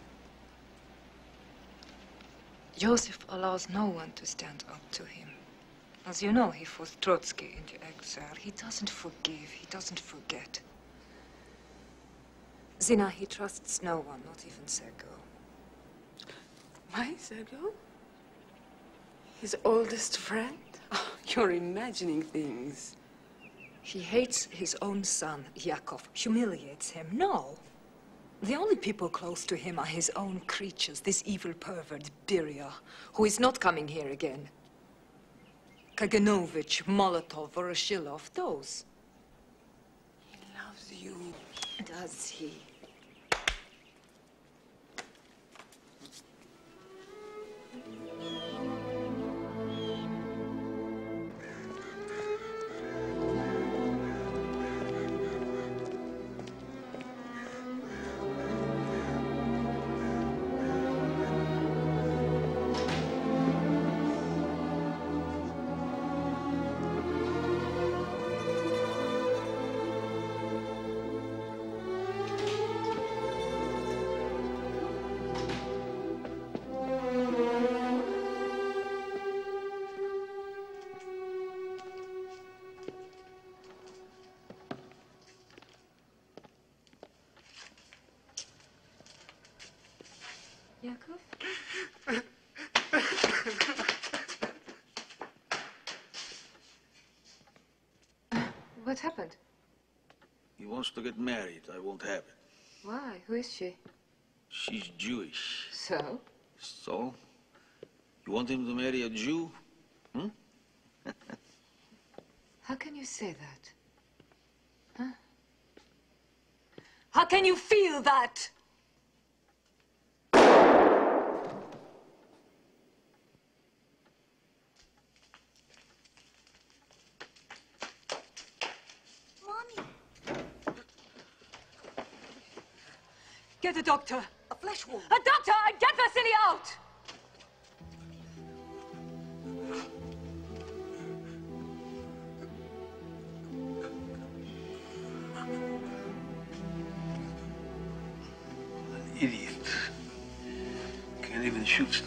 Joseph allows no one to stand up to him. As you know, he forced Trotsky into exile. He doesn't forgive, he doesn't forget. Zina, he trusts no one, not even Sergo. My Sergo? His oldest friend? Oh, you're imagining things. He hates his own son, Yakov, humiliates him. No. The only people close to him are his own creatures, this evil pervert, Beria, who is not coming here again. Kaganovich, Molotov, Voroshilov, those. He loves you. Does he? Happened? He wants to get married. I won't have it. Why? Who is she? She's Jewish. So? So? You want him to marry a Jew? Hmm? How can you say that? Huh? How can you feel that? A doctor. A flesh wound. A doctor and get Vasily out! An idiot. Can't even shoot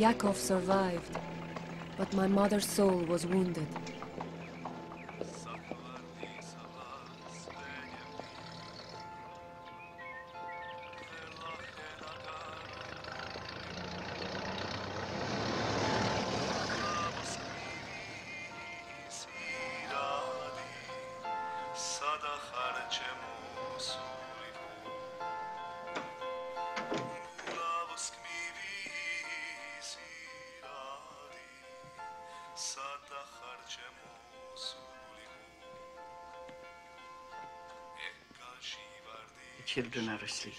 Yakov survived, but my mother's soul was wounded. children are asleep.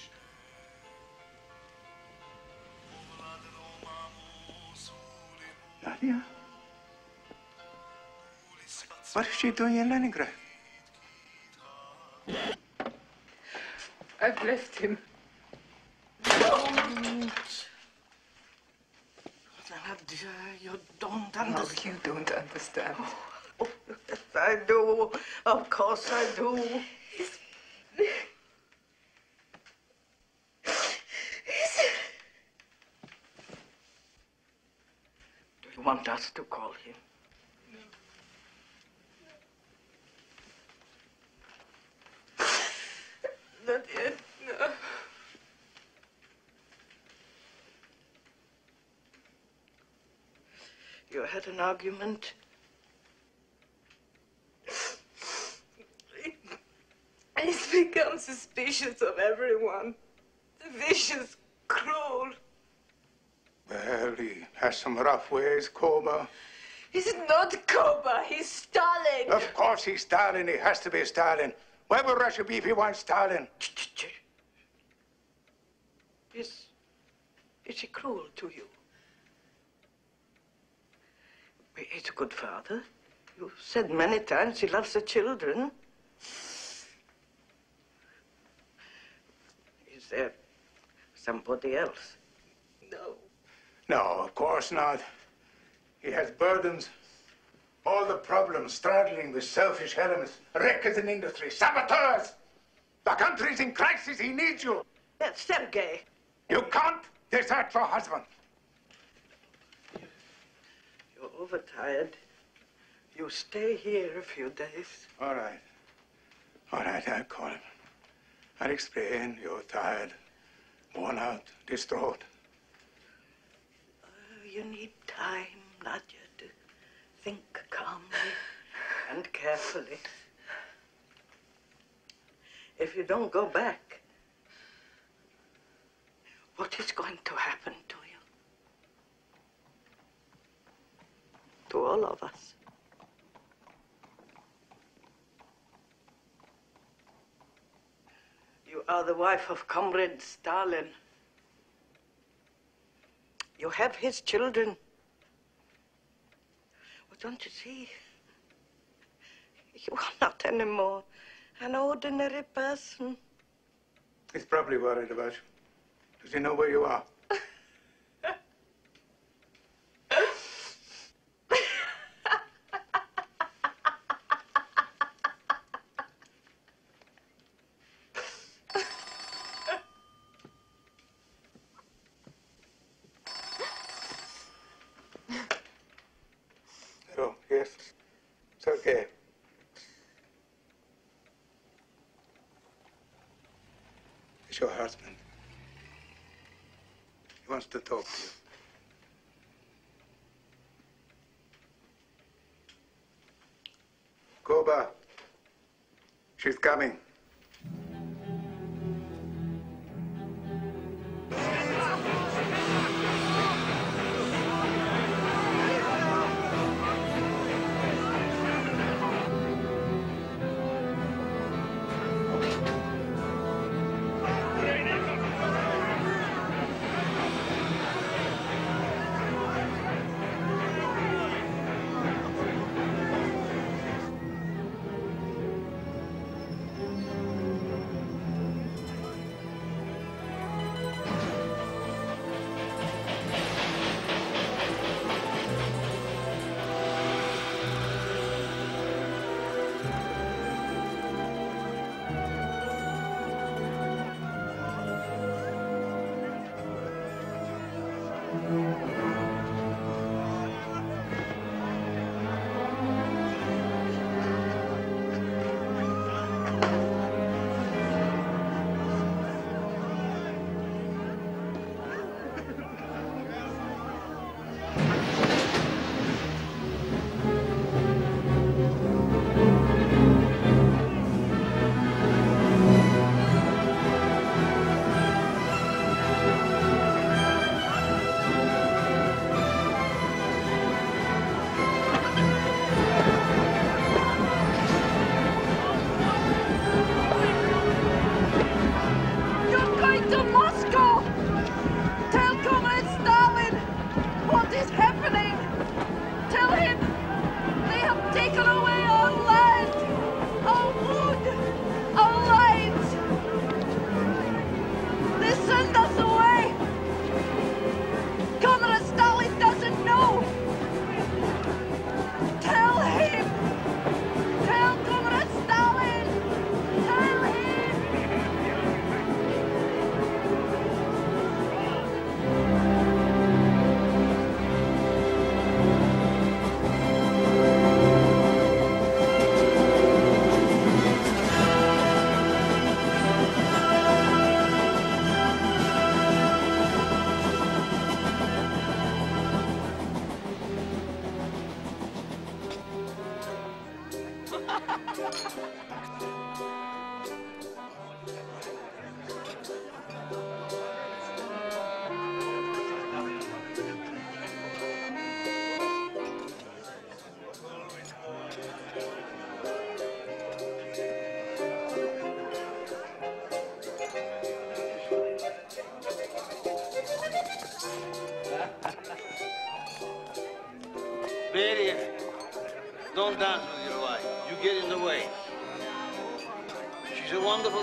Nadia? What is she doing in Leningrad? I've left him. Don't. Nadia, you don't understand. No, you don't understand. Oh, oh, yes, I do. Of course I do. Had an argument? He's become suspicious of everyone. Vicious, cruel. Well, he has some rough ways, Koba. He's not Koba, he's Stalin. Of course he's Stalin. He has to be Stalin. Where would Russia be if he weren't Stalin? Is, is he cruel to you? He's a good father. You've said many times he loves the children. Is there somebody else? No. No, of course not. He has burdens. All the problems straddling with selfish elements, wreckers in industry, saboteurs. The country's in crisis. He needs you. That's Sergei. You can't desert your husband. You're overtired. You stay here a few days. All right. All right, I'll call him. I'll explain you're tired, worn out, distraught. Uh, you need time, Nadia, to think calmly and carefully. If you don't go back, what is going to happen to you? To all of us. You are the wife of Comrade Stalin. You have his children. Well, don't you see? You are not anymore an ordinary person. He's probably worried about you. Does he know where you are? Oh, yes. It's okay. It's your husband. He wants to talk to you. Koba. She's coming.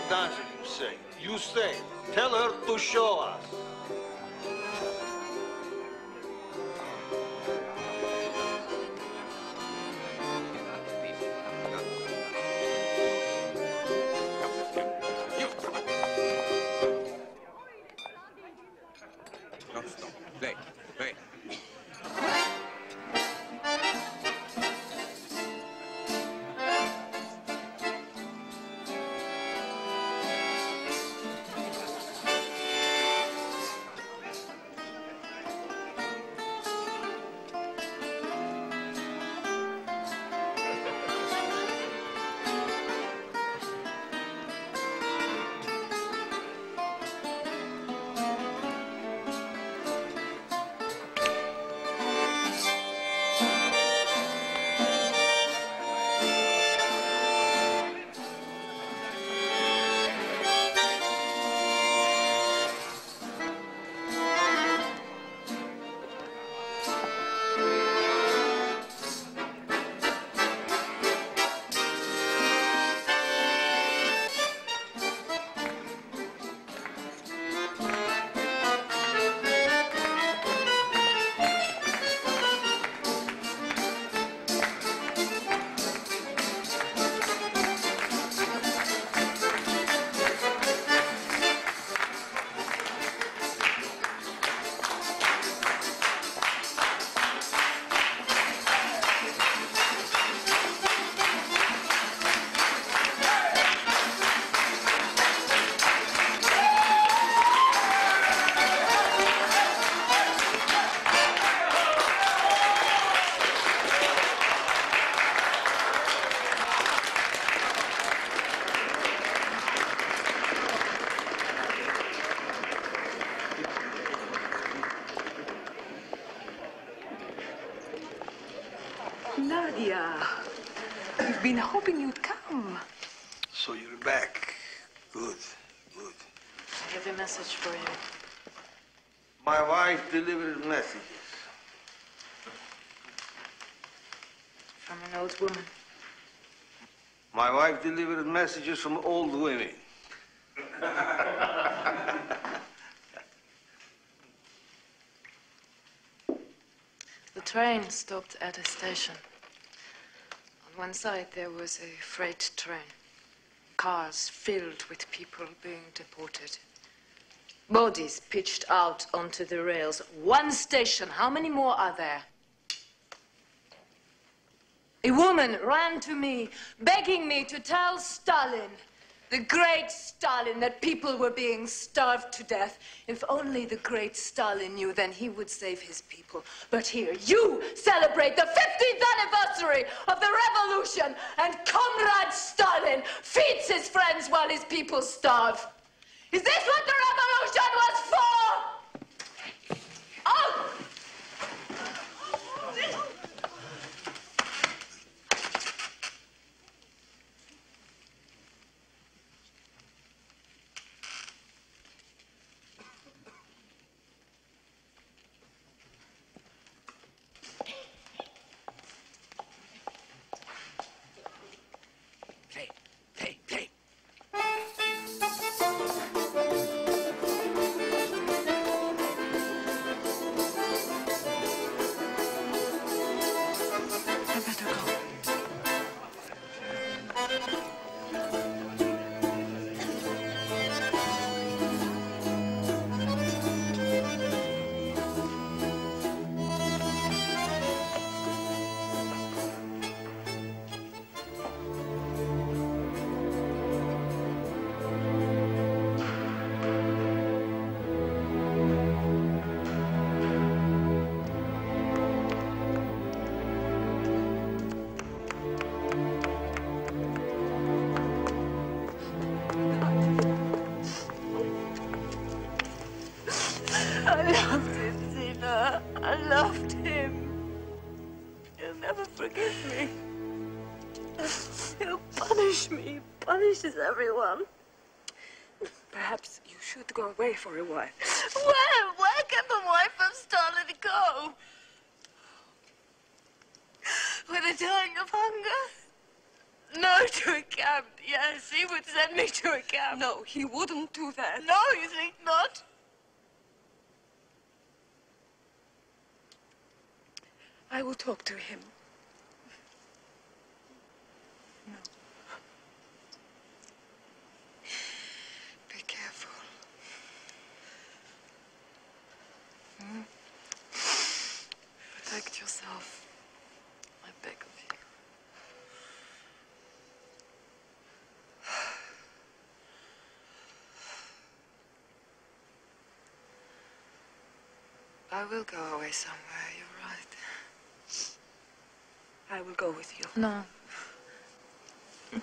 She's messages from old women. The train stopped at a station. On one side, there was a freight train. Cars filled with people being deported. Bodies pitched out onto the rails. One station. How many more are there? A woman ran to me, begging me to tell Stalin, the great Stalin, that people were being starved to death. If only the great Stalin knew, then he would save his people. But here, you celebrate the 50th anniversary of the revolution, and Comrade Stalin feeds his friends while his people starve. Is this what the revolution was for? He wouldn't do that. No, you think not? I will talk to him. Be careful. Hmm? Protect yourself. I beg of you. I will go away somewhere, you're right. I will go with you. No. My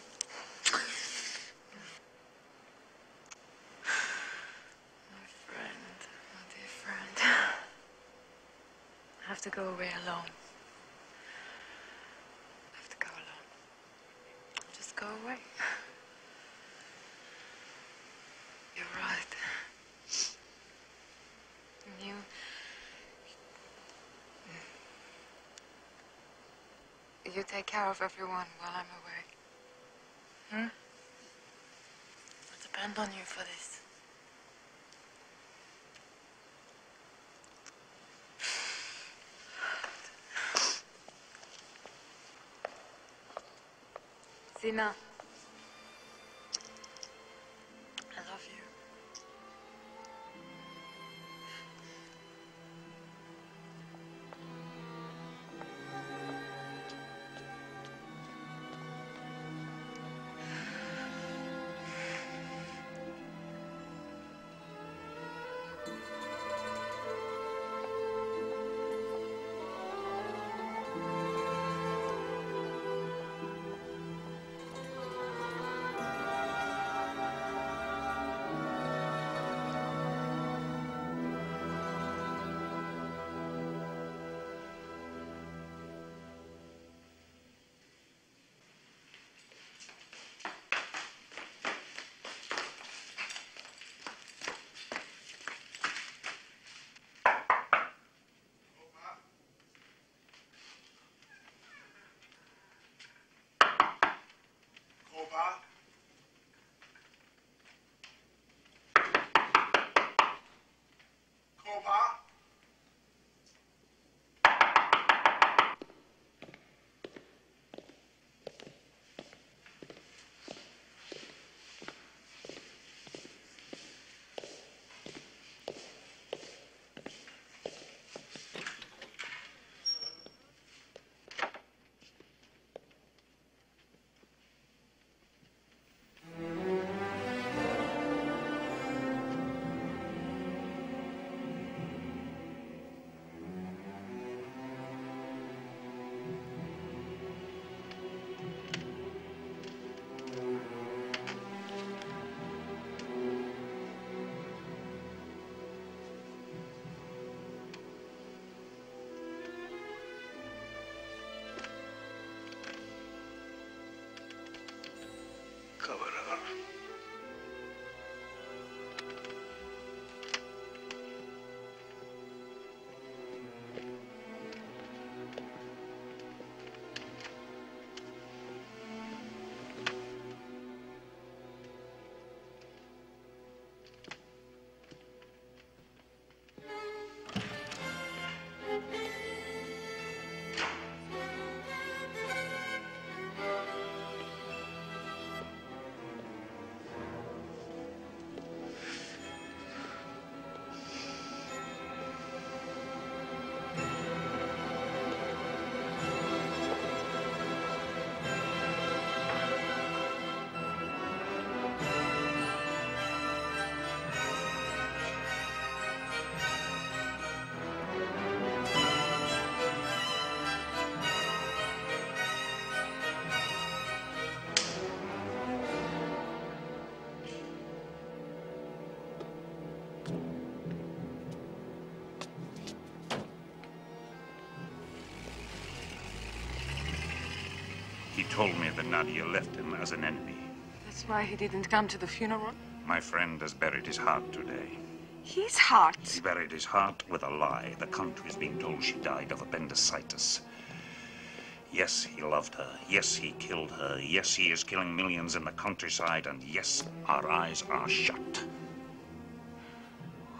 friend, my dear friend. I have to go away alone. I have to go alone. Just go away. You're right. You. You take care of everyone while I'm away. Hmm? I depend on you for this. Zina. mobile told me that Nadia left him as an enemy. That's why he didn't come to the funeral? My friend has buried his heart today. His heart? He buried his heart with a lie. The country is being told she died of appendicitis. Yes, he loved her. Yes, he killed her. Yes, he is killing millions in the countryside. And yes, our eyes are shut.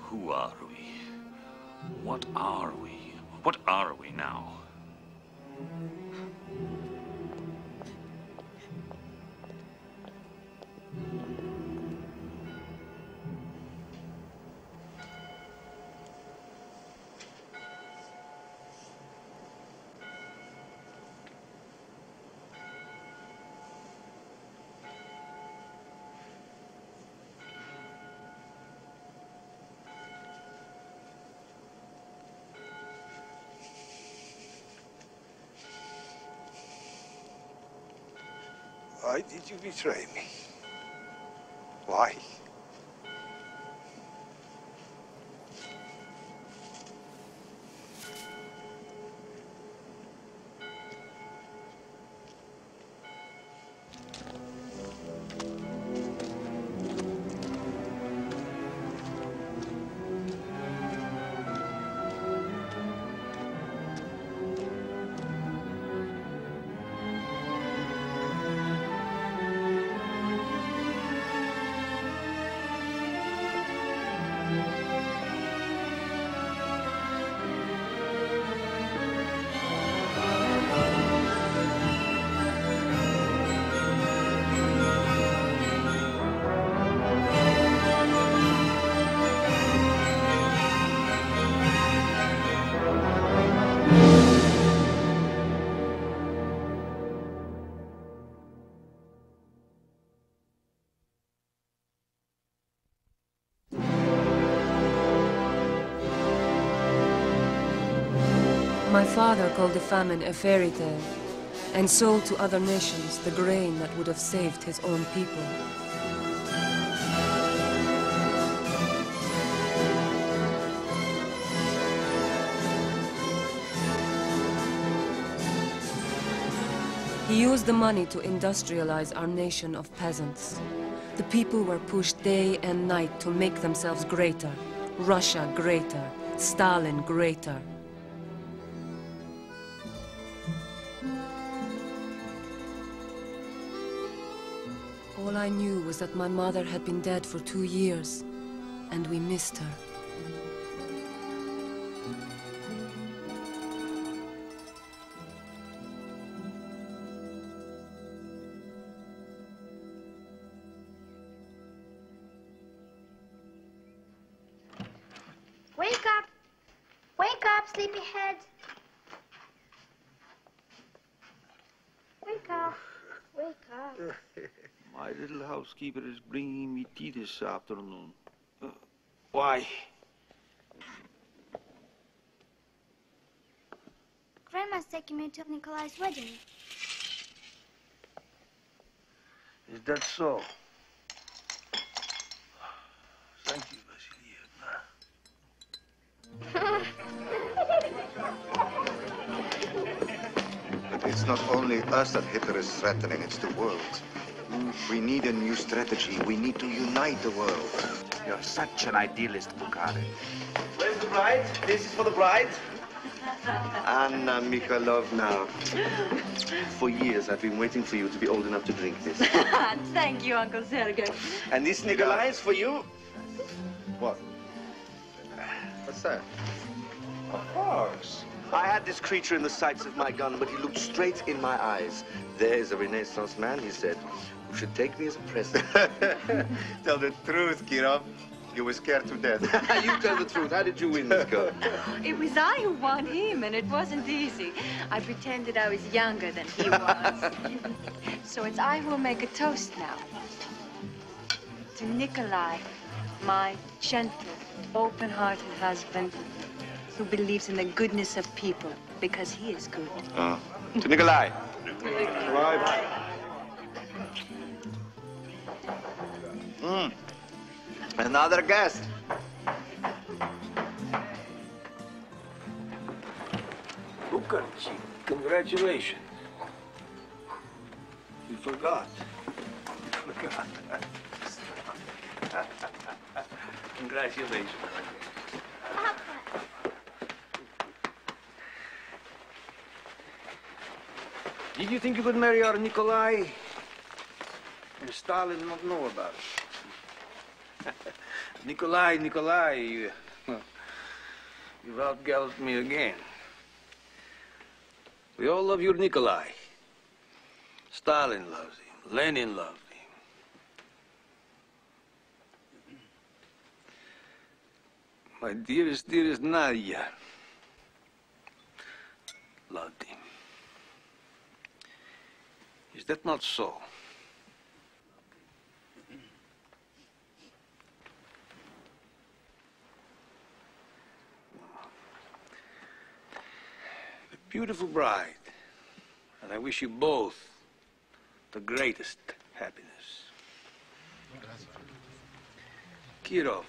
Who are we? What are we? What are we now? Did you betray me? Why? Father called the famine a fairy tale and sold to other nations the grain that would have saved his own people. He used the money to industrialize our nation of peasants. The people were pushed day and night to make themselves greater. Russia greater. Stalin greater. Was that my mother had been dead for two years, and we missed her. Housekeeper is bringing me tea this afternoon. Uh, why? Grandma's taking me to Nikolai's wedding. Is that so? Thank you, But it's not only us that Hitler is threatening, it's the world. We need a new strategy. We need to unite the world. You're such an idealist, Bukharin. Where's the bride? This is for the bride. Anna Mikhailovna. For years, I've been waiting for you to be old enough to drink this. Thank you, Uncle Sergei. And this Nikolai is for you. What? What's that? Of course. I had this creature in the sights of my gun, but he looked straight in my eyes. There is a Renaissance man, he said, who should take me as a present. Tell the truth, Kirov. You were scared to death. you tell the truth. How did you win this girl? It was I who won him, and it wasn't easy. I pretended I was younger than he was. so it's I who will make a toast now. To Nikolai, my gentle, open-hearted husband, who believes in the goodness of people because he is good. Uh, to Nikolai. Mm. Another guest. Bukharchik, congratulations. forgot. Forgot. Congratulations. Did you think you could marry our Nikolai? And Stalin not know about it. Nikolai, Nikolai, you, you've outgalloped me again. We all love your Nikolai. Stalin loves him. Lenin loved him. My dearest, dearest Nadia loved him. Is that not so? Beautiful bride. And I wish you both the greatest happiness. Kirov,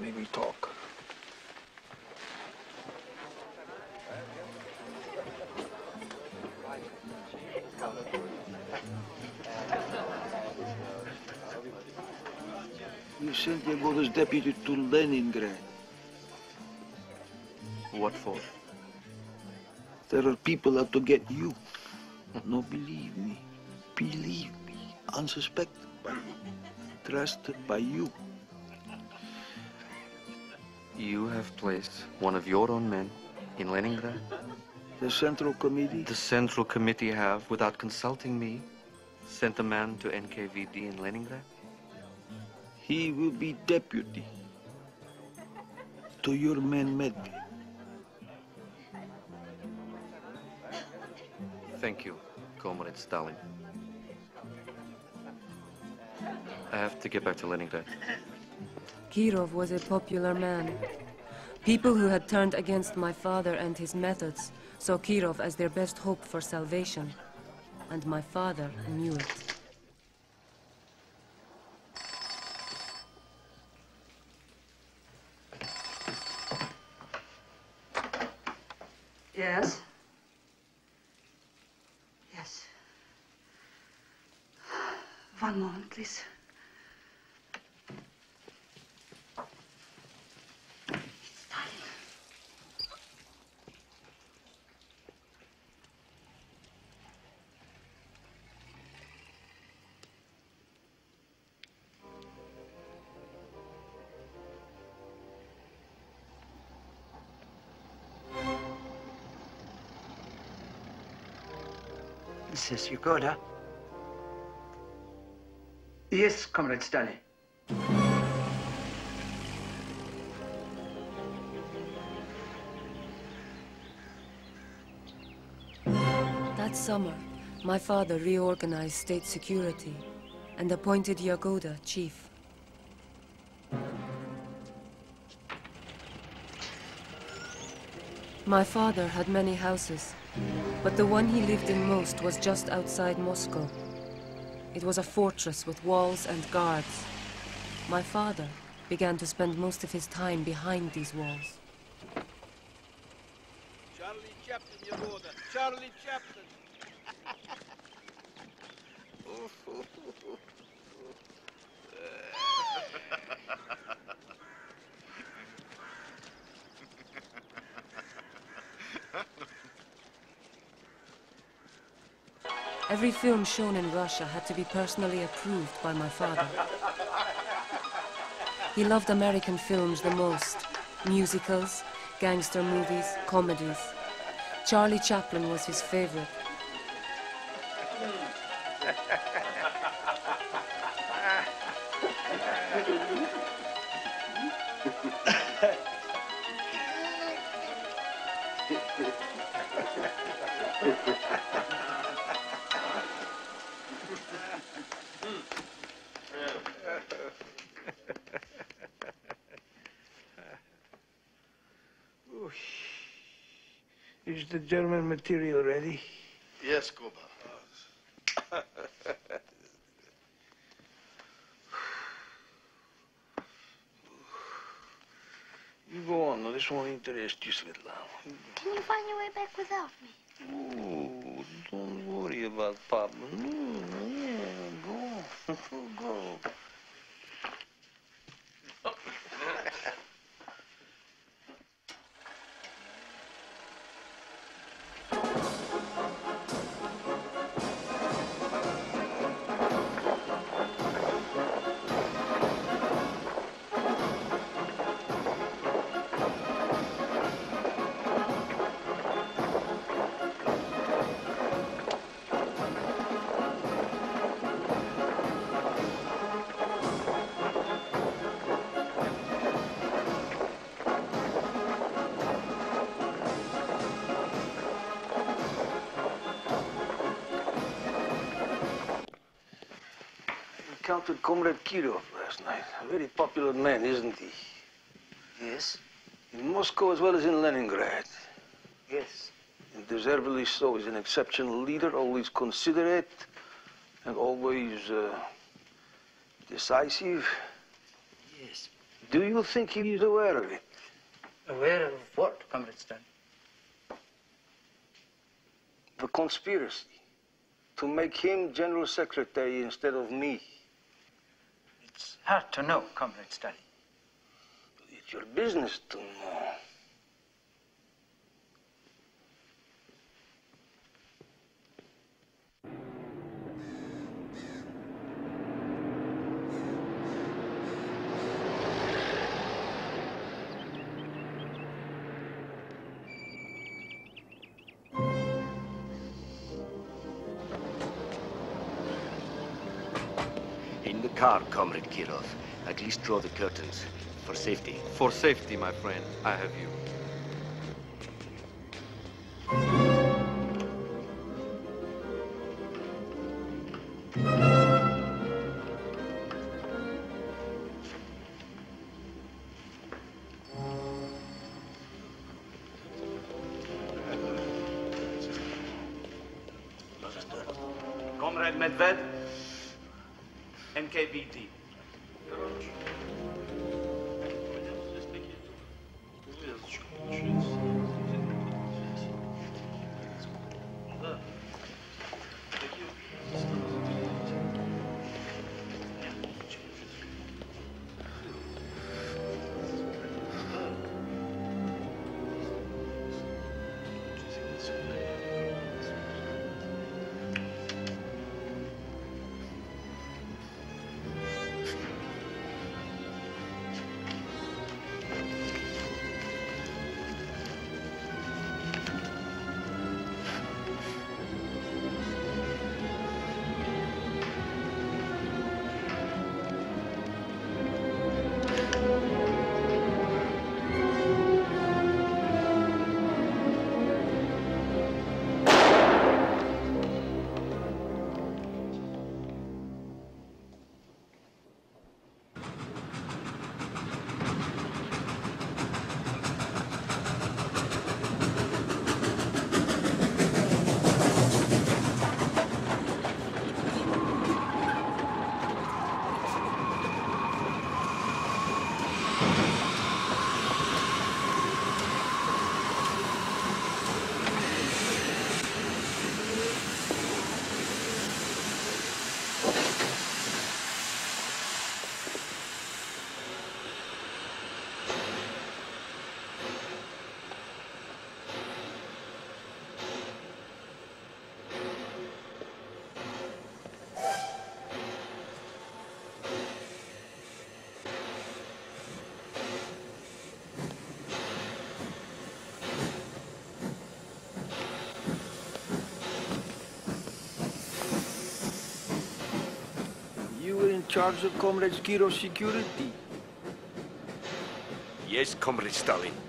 may we talk? You sent your brother's deputy to Leningrad. What for? There are people out to get you. No, believe me. Believe me. Unsuspected by you. Trusted by you. You have placed one of your own men in Leningrad? The Central Committee? The Central Committee have, without consulting me, sent a man to NKVD in Leningrad? He will be deputy to your man Medved. Thank you, Comrade Stalin. I have to get back to Leningrad. Kirov was a popular man. People who had turned against my father and his methods saw Kirov as their best hope for salvation. And my father knew it. Yes? Yes. One moment, please. Mrs. Yagoda? Yes, Comrade Stalin. That summer, my father reorganized state security and appointed Yagoda chief. My father had many houses, but the one he lived in most was just outside Moscow. It was a fortress with walls and guards. My father began to spend most of his time behind these walls. Charlie Chaplin, Yagoda. Charlie Chaplin. Every film shown in Russia had to be personally approved by my father. He loved American films the most. Musicals, gangster movies, comedies. Charlie Chaplin was his favorite. Is the German material ready? Yes, Koba. You go on. Now, this won't interest you, Svetlana. Can you find your way back without me? Oh, don't worry about Papa. No, yeah, go. go. Encountered Comrade Kirov last night. A very popular man, isn't he? Yes? In Moscow as well as in Leningrad. Yes. And deservedly so. He's an exceptional leader, always considerate, and always uh, decisive. Yes. Do you think he is aware of it? Aware of what, Comrade Stalin? The conspiracy. To make him General Secretary instead of me. It's hard to know, Comrade Stalin. It's your business to know. Car, Comrade Kirov. At least draw the curtains. For safety. For safety, my friend, I have you. Charge of Comrade Kirov's security. Yes, Comrade Stalin.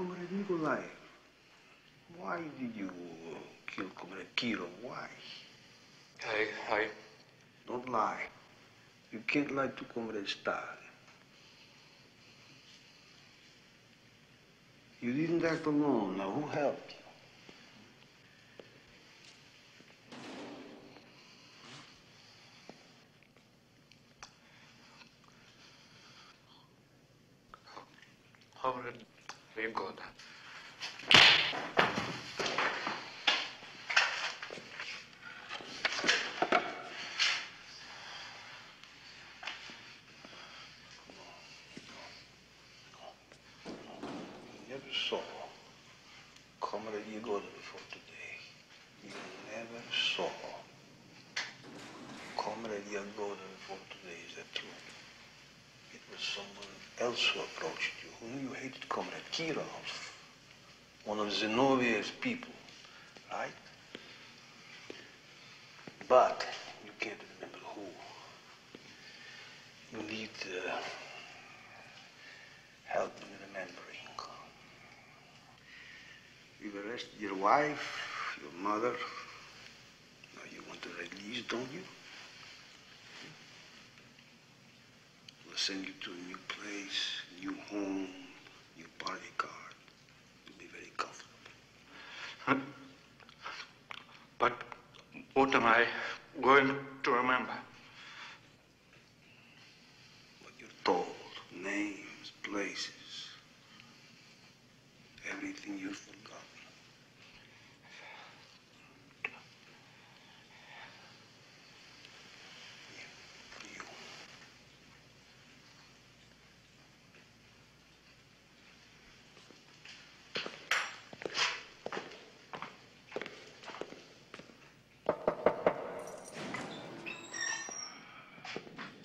Comrade Nikolai, why did you kill Comrade Kirov? Why? I, I... Don't lie. You can't lie to Comrade Stalin. You didn't act alone. Now, who helped you? Comrade Yagoda. You never saw Comrade Yagoda before today. You never saw Comrade Yagoda before today. Is that true? It was someone else who approached you, who knew you hated Comrade Kirov, one of Zinoviev's people, right? But you can't remember who. You need uh, help in remembering. You've arrested your wife, your mother. Now you want to release, don't you? We'll send you to a new place, new home, new party card. You'll be very comfortable. But what am I going to remember? What you're told, names, places, everything you've forgotten.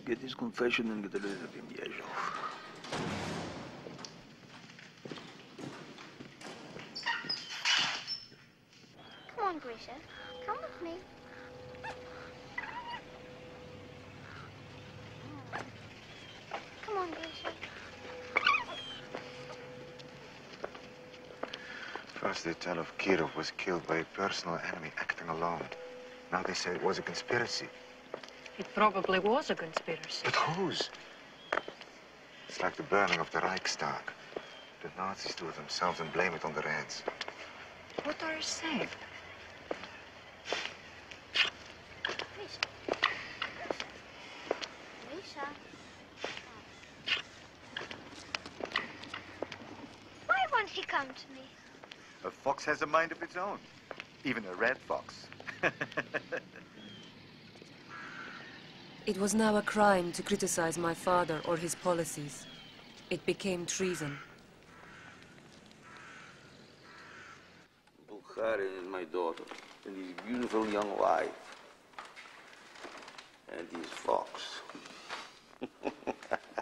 Get his confession and get rid of him, Yezhov. Come on, Grisha. Come with me. Come on, Grisha. First they tell of Kirov was killed by a personal enemy acting alone. Now they say it was a conspiracy. It probably was a conspiracy. But whose? It's like the burning of the Reichstag. The Nazis do it themselves and blame it on the Reds. What are you saying? Grisha. Why won't he come to me? A fox has a mind of its own. Even a red fox. It was now a crime to criticize my father or his policies. It became treason. Bulgaria is my daughter, and his beautiful young wife. And his fox.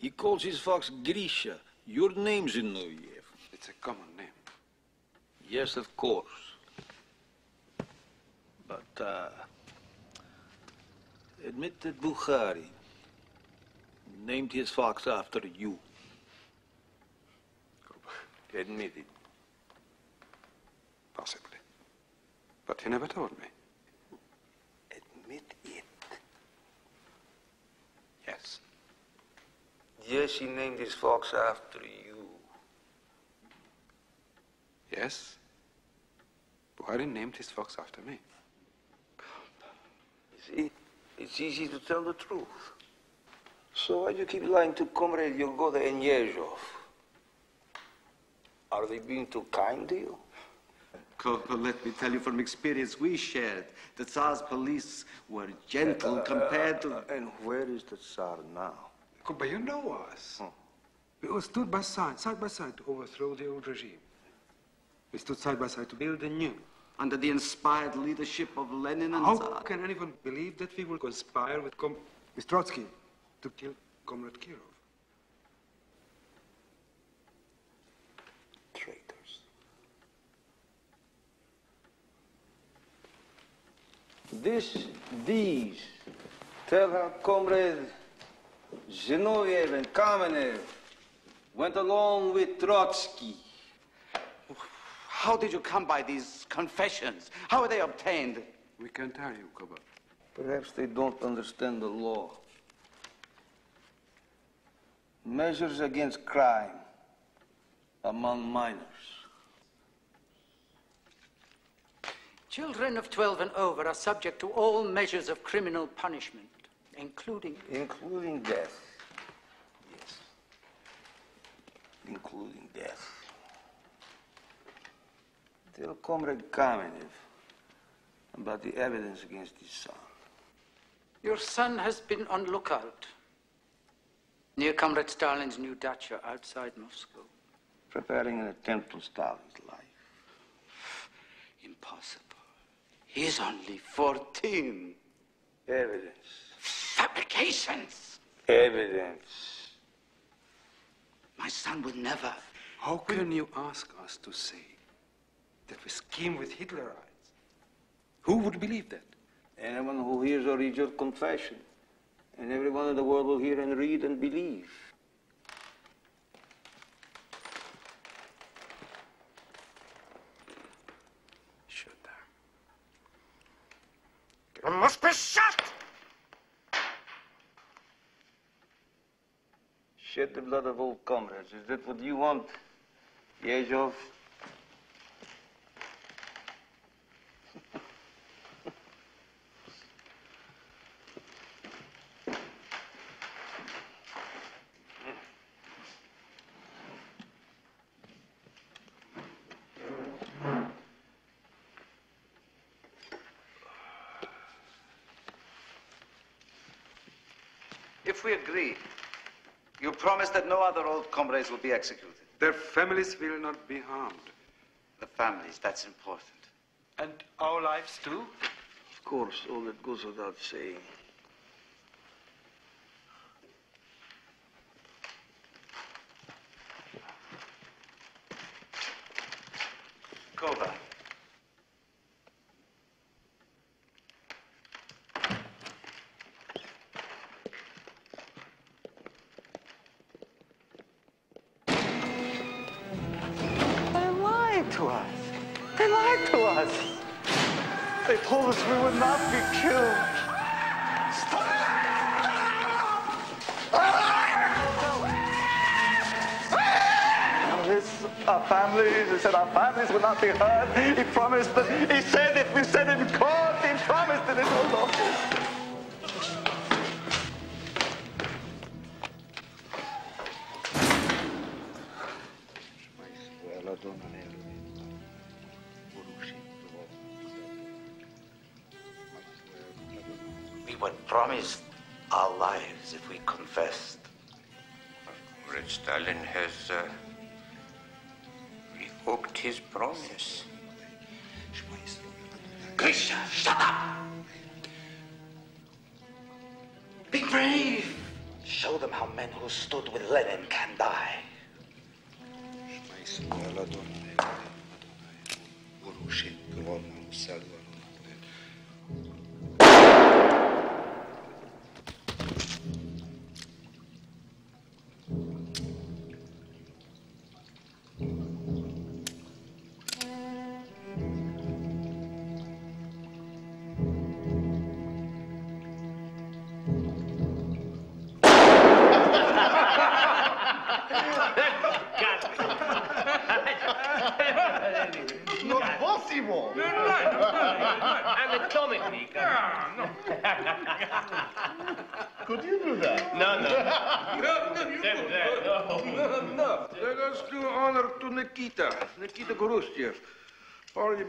He calls his fox Grisha. Your name's Zinoviev. It's a common name. Yes, of course. But, uh, admit that Bukharin named his fox after you. Admit it. Possibly. But he never told me. Admit it. Yes. Yes, he named his fox after you. Yes. Bukharin named his fox after me. You see, it's easy to tell the truth. So why do you keep lying to Comrade Yagoda and Yezhov? Are they being too kind to you? Corporal, let me tell you from experience we shared. The Tsar's police were gentle uh, compared to... Uh, and where is the Tsar now? But you know us. Hmm. We all stood by side, side by side to overthrow the old regime. We stood side by side to build a new. Under the inspired leadership of Lenin and How Tsar. can anyone believe that we will conspire with, Com- with Trotsky to kill Comrade Kirov? Traitors. This, these, tell how Comrade Zinoviev and Kamenev Went along with Trotsky. How did you come by these confessions? How were they obtained? We can't tell you, Koba. Perhaps they don't understand the law. Measures against crime among minors. Children of 12 and over are subject to all measures of criminal punishment, including. Including death. Yes. Including death. Tell Comrade Kamenev about the evidence against his son. Your son has been on lookout near Comrade Stalin's new dacha outside Moscow. Preparing an attempt on Stalin's life. Impossible. He's only 14. Evidence. Fabrications. Evidence. My son would never. How can you ask us to say that we scheme with Hitlerites? Who would believe that? Anyone who hears or reads your confession. And everyone in the world will hear and read and believe. Shoot You must be shot! Shed the blood of old comrades. Is that what you want, Yezhov? If we agree, you promise that no other old comrades will be executed. Their families will not be harmed. The families, that's important. And our lives too? Of course, all that goes without saying.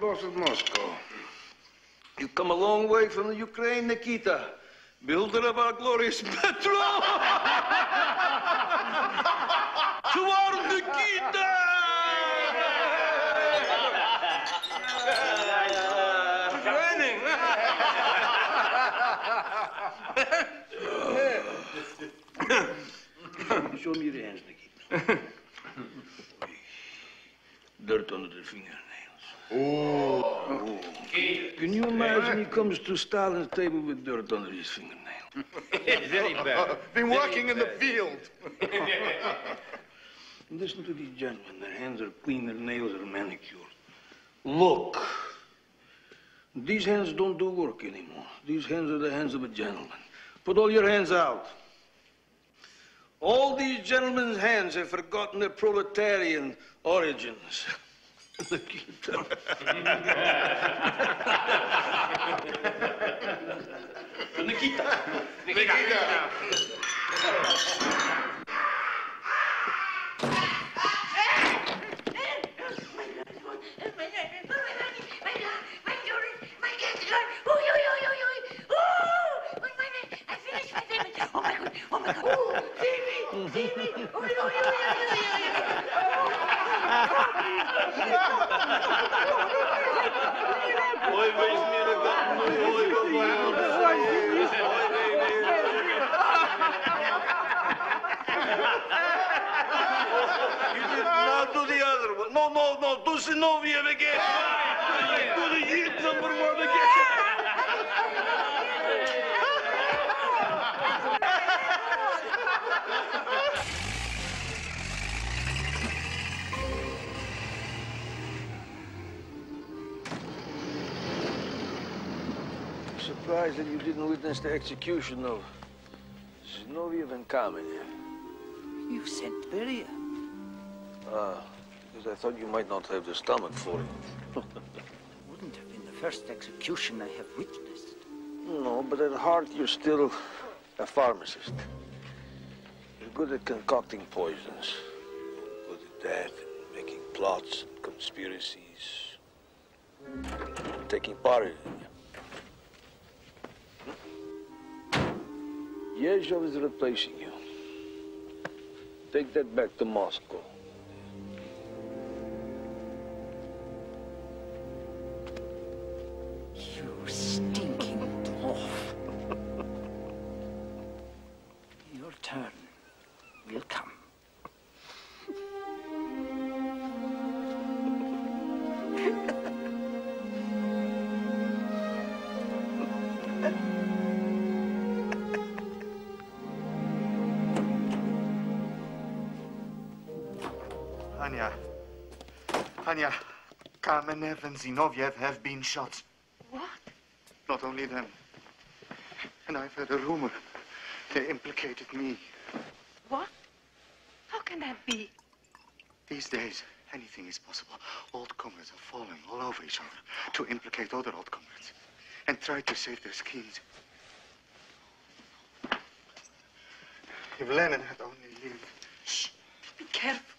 Party of Moscow. You've come a long way from the Ukraine, Nikita. Builder of our glorious metro! to our Nikita! Training! Show me your hands, Nikita. Dirt under the fingernails. Oh. Can you imagine he comes to Stalin's table with dirt under his fingernails? Very bad. Been working in the field. Listen to these gentlemen. Their hands are clean, their nails are manicured. Look. These hands don't do work anymore. These hands are the hands of a gentleman. Put all your hands out. All these gentlemen's hands have forgotten their proletarian origins. Nikita. Nikita. Nikita. You did not do the other one. No, no, no. Do Zinoviev again. Do the hit number one again. Surprised that you didn't witness the execution of Zinoviev and Kamenev. You sent Beria. Ah, because I thought you might not have the stomach for it. Wouldn't have been the first execution I have witnessed. No, but at heart, you're still a pharmacist. You're good at concocting poisons. You're good at that, and making plots and conspiracies. Taking part in it. Yezhov is replacing you. Take that back to Moscow. Kamenev and Zinoviev have been shot. What? Not only them. And I've heard a rumor. They implicated me. What? How can that be? These days, anything is possible. Old comrades are falling all over each other to implicate other old comrades and try to save their skins. If Lenin had only lived. Shh. Be careful.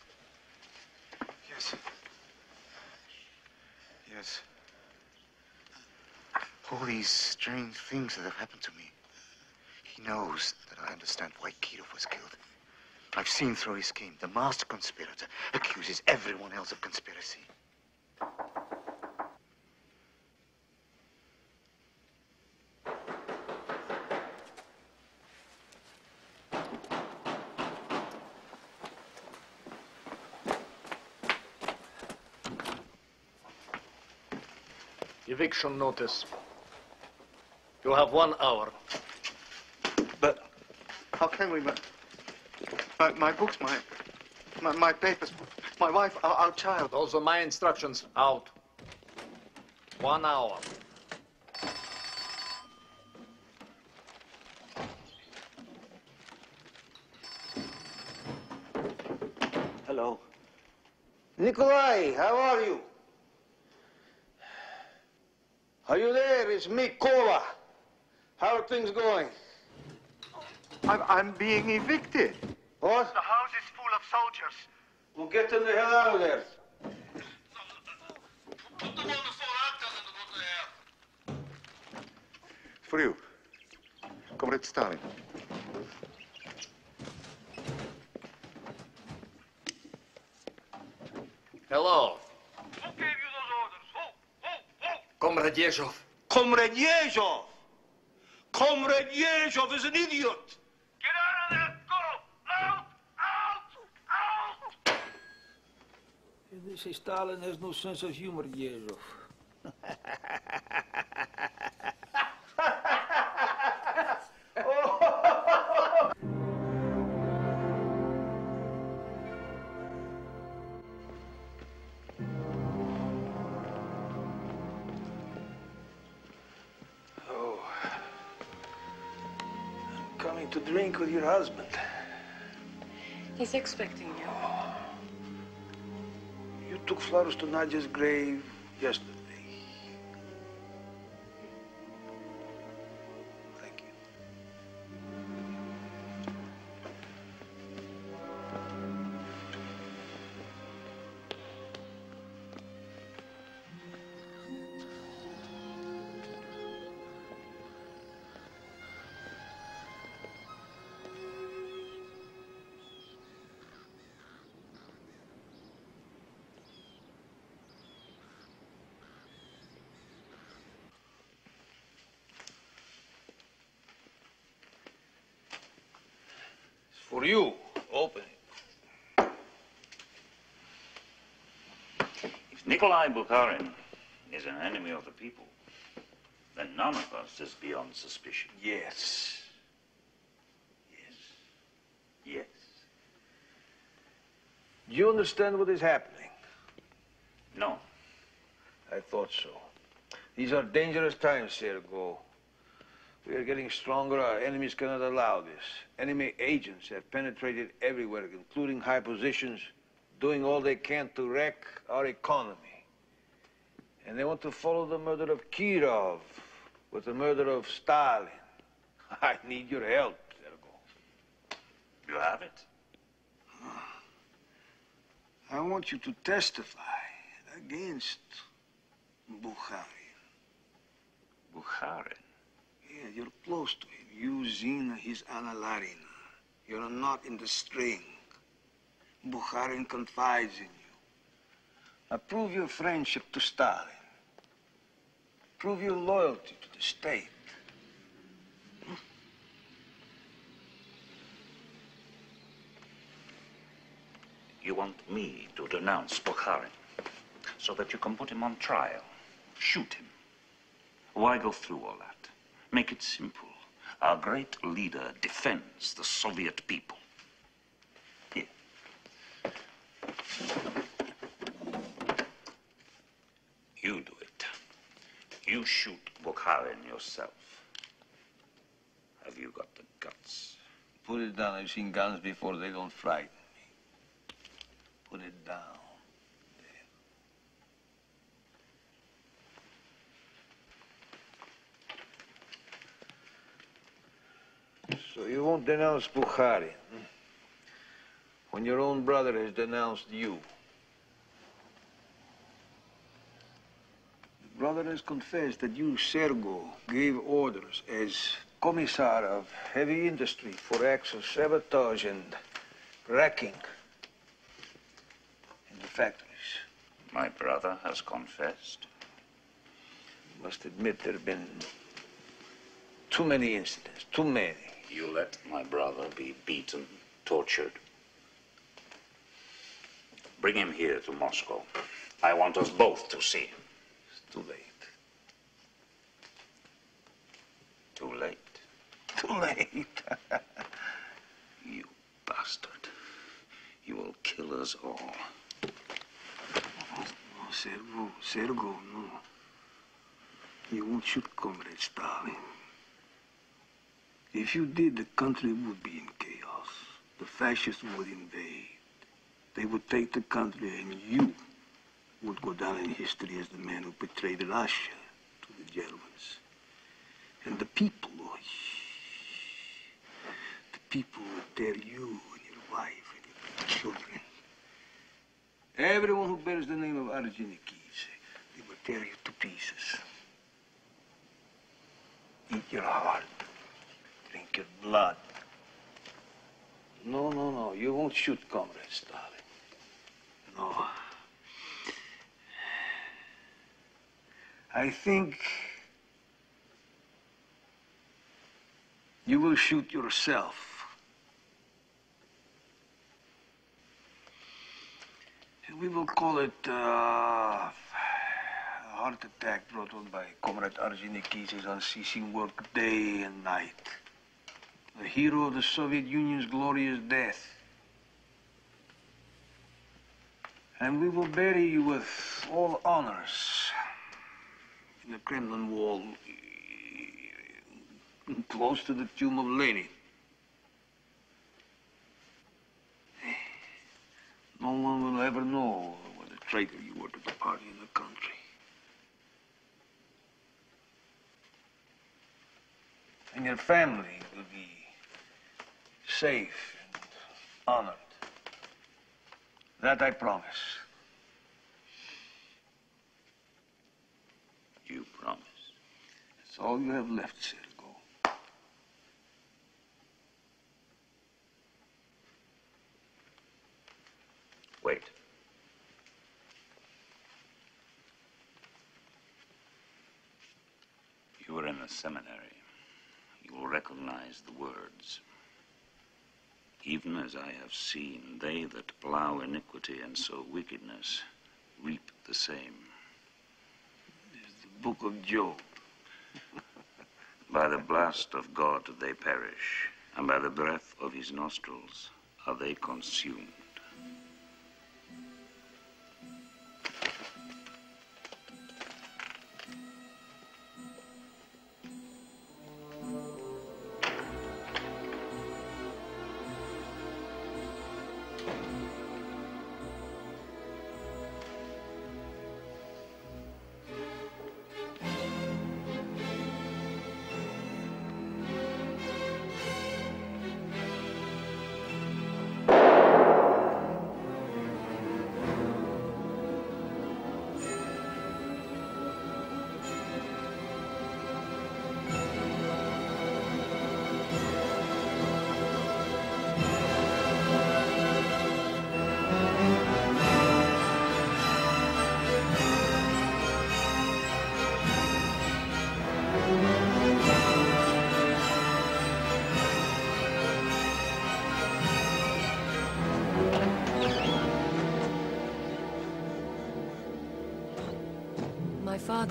Yes. Yes. All these strange things that have happened to me. He knows that I understand why Kirov was killed. I've seen through his scheme. The master conspirator accuses everyone else of conspiracy. Eviction notice. You have one hour. But how can we? My, my, my books, my, my, my papers, my wife, our, our child. Those are my instructions. Out. One hour. Hello. Nikolai, how are you? Are you there? It's me, Kola. How are things going? I'm, I'm being evicted. What? The house is full of soldiers. Well, get them the hell out of there. For you, Comrade Stalin. Hello. Who gave you those orders? Who? Who? Who? Comrade Yezhov. Comrade Yezhov! Comrade Yezhov is an idiot! Get out of that club! Out! Out! Out! They say Stalin has no sense of humor, Yezhov. With your husband. He's expecting you. You took flowers to Nadia's grave yesterday. For you. Open it. If Nikolai Bukharin is an enemy of the people, then none of us is beyond suspicion. Yes. Yes. Yes. Do you understand what is happening? No. I thought so. These are dangerous times, Sergo. We are getting stronger. Our enemies cannot allow this. Enemy agents have penetrated everywhere, including high positions, doing all they can to wreck our economy. And they want to follow the murder of Kirov with the murder of Stalin. I need your help, Sergo. You have it? Hmm. I want you to testify against Bukharin. Bukharin? You're close to him. You, Zina, he's Anna Larina. You're not in the string. Bukharin confides in you. Now prove your friendship to Stalin. Prove your loyalty to the state. You want me to denounce Bukharin so that you can put him on trial, shoot him. Why go through all that? Make it simple. Our great leader defends the Soviet people. Here. You do it. You shoot Bukharin yourself. Have you got the guts? Put it down. I've seen guns before. They don't frighten me. Put it down. There. So you won't denounce Bukharin hmm? when your own brother has denounced you. The brother has confessed that you, Sergo, gave orders as commissar of heavy industry for acts of sabotage and wrecking in the factories. My brother has confessed. You must admit there have been too many incidents, too many. You let my brother be beaten, tortured. Bring him here to Moscow. I want us both to see him. It's too late. Too late. Too late. you bastard. You will kill us all. No, Sergo, Sergo, no. You won't shoot Comrade Stalin. If you did, the country would be in chaos. The fascists would invade. They would take the country, and you would go down in history as the man who betrayed Russia to the Germans. And the people, oh, the people would tear you and your wife and your children. Everyone who bears the name of Ordzhonikidze, they will tear you to pieces. Eat your heart. Your blood. No, no, no. You won't shoot Comrade Stalin. No. I think you will shoot yourself. We will call it uh, a heart attack brought on by Comrade Ordzhonikidze's unceasing work day and night the hero of the Soviet Union's glorious death. And we will bury you with all honors in the Kremlin wall, close to the tomb of Lenin. No one will ever know what a traitor you were to the party and the country. And your family will be safe and honored. That I promise. You promise. That's all you have left, Sergo. Wait. You were in the seminary. You will recognize the words. Even as I have seen, they that plow iniquity and sow wickedness reap the same. It's the book of Job. By the blast of God they perish, and by the breath of his nostrils are they consumed.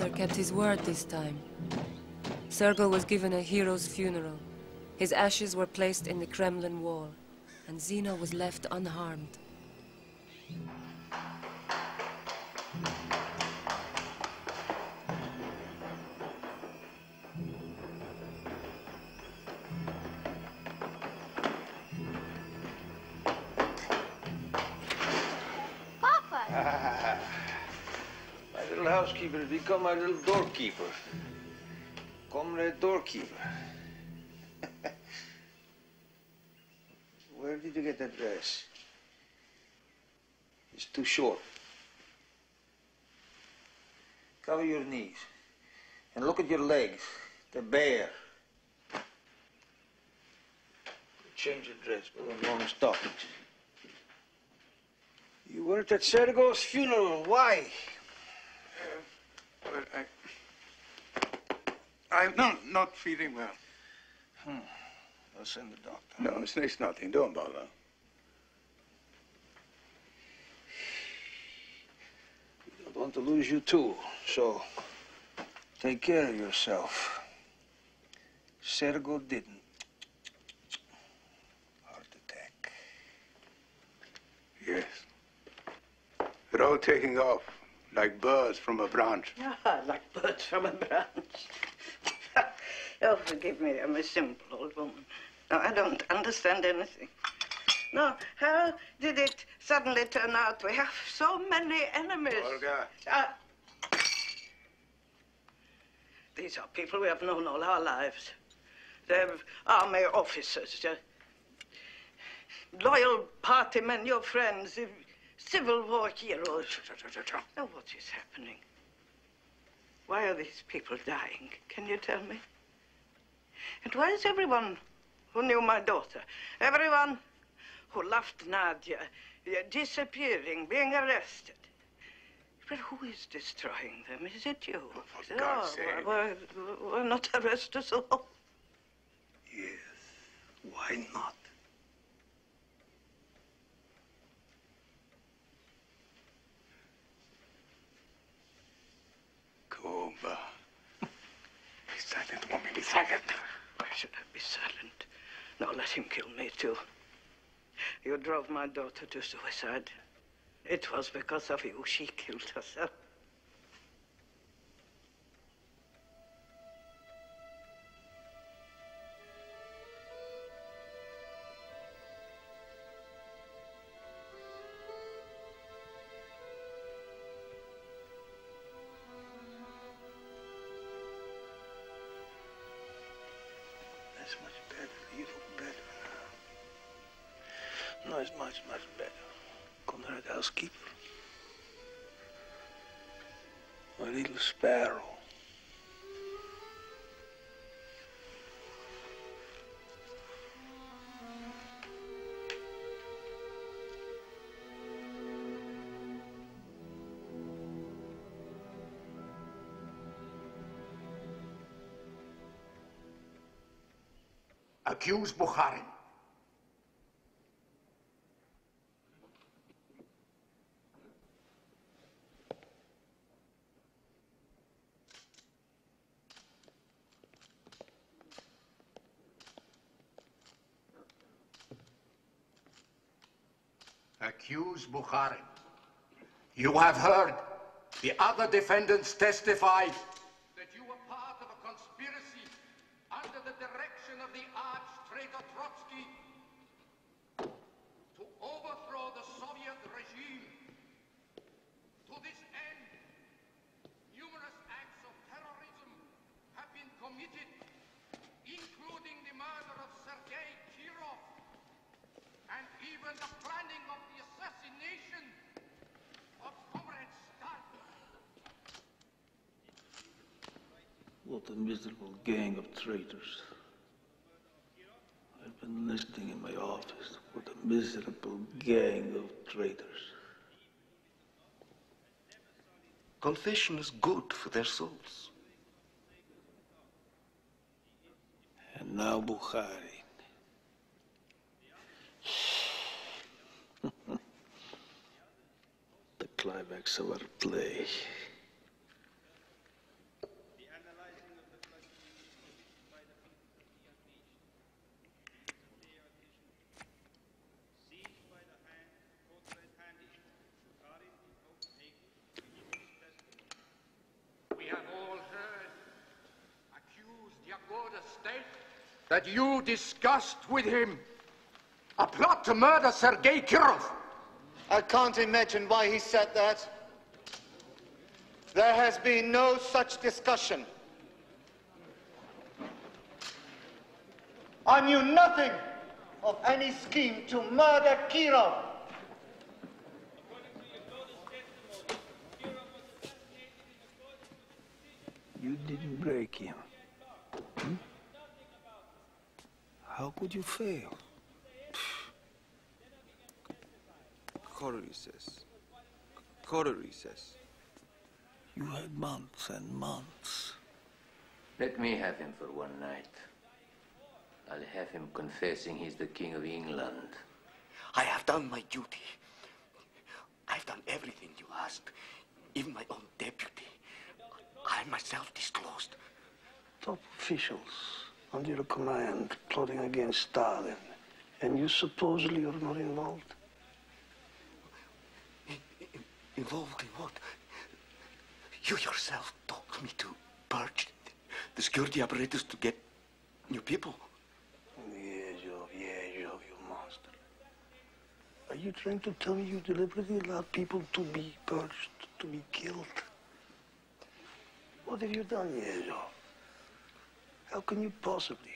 Father kept his word this time. Sergo was given a hero's funeral. His ashes were placed in the Kremlin wall, and Zeno was left unharmed. Has my little doorkeeper. Comrade doorkeeper. Where did you get that dress? It's too short. Cover your knees. And look at your legs. They're bare. Change your dress, put on long stockings. You weren't at Sergo's funeral. Why? Well, I... I'm not, not feeling well. Hmm. I'll send the doctor. No, it's, nothing. Don't bother. We don't want to lose you too, so take care of yourself. Sergo didn't. Yes. They're all taking off like birds from a branch. Ah, like birds from a branch. oh, forgive me, I'm a simple old woman. No, I don't understand anything. No, how did it suddenly turn out we have so many enemies? Olga. Ah. These are people we have known all our lives. They're army officers, uh, loyal party men, your friends, uh, Civil War heroes. Now, what is happening? Why are these people dying? Can you tell me? And why is everyone who knew my daughter, everyone who loved Nadia, uh, disappearing, being arrested? But who is destroying them? Is it you? for God's sake. Why, why not arrest us all? Yes, why not? Koba. Be silent, woman. Be silent. Why should I be silent? Now let him kill me too. You drove my daughter to suicide. It was because of you she killed herself. Accuse Bukharin. Accuse Bukharin. You have heard the other defendants testify of the arch-traitor Trotsky to overthrow the Soviet regime. To this end, numerous acts of terrorism have been committed, including the murder of Sergei Kirov and even the planning of the assassination of Comrade Stalin. What a miserable gang of traitors. Listening in my office. with a miserable gang of traitors. Confession is good for their souls. And now Bukharin. the climax of our play. We have all heard, accused Yagoda state that you discussed with him a plot to murder Sergei Kirov. I can't imagine why he said that. There has been no such discussion. I knew nothing of any scheme to murder Kirov. You didn't break him. Hmm? How could you fail? Corey says. Corey says. You had months and months. Let me have him for one night. I'll have him confessing he's the King of England. I have done my duty. I've done everything you asked, even my own deputy. I myself disclosed. Top officials under your command plotting against Stalin. And you supposedly are not involved? Involved in what? You yourself told me to purge the security apparatus to get new people. Yezhov, Yezhov, you monster. Are you trying to tell me you deliberately allowed people to be purged, to be killed? What have you done, Yezhov? How can you possibly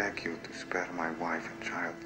beg you to spare my wife and child.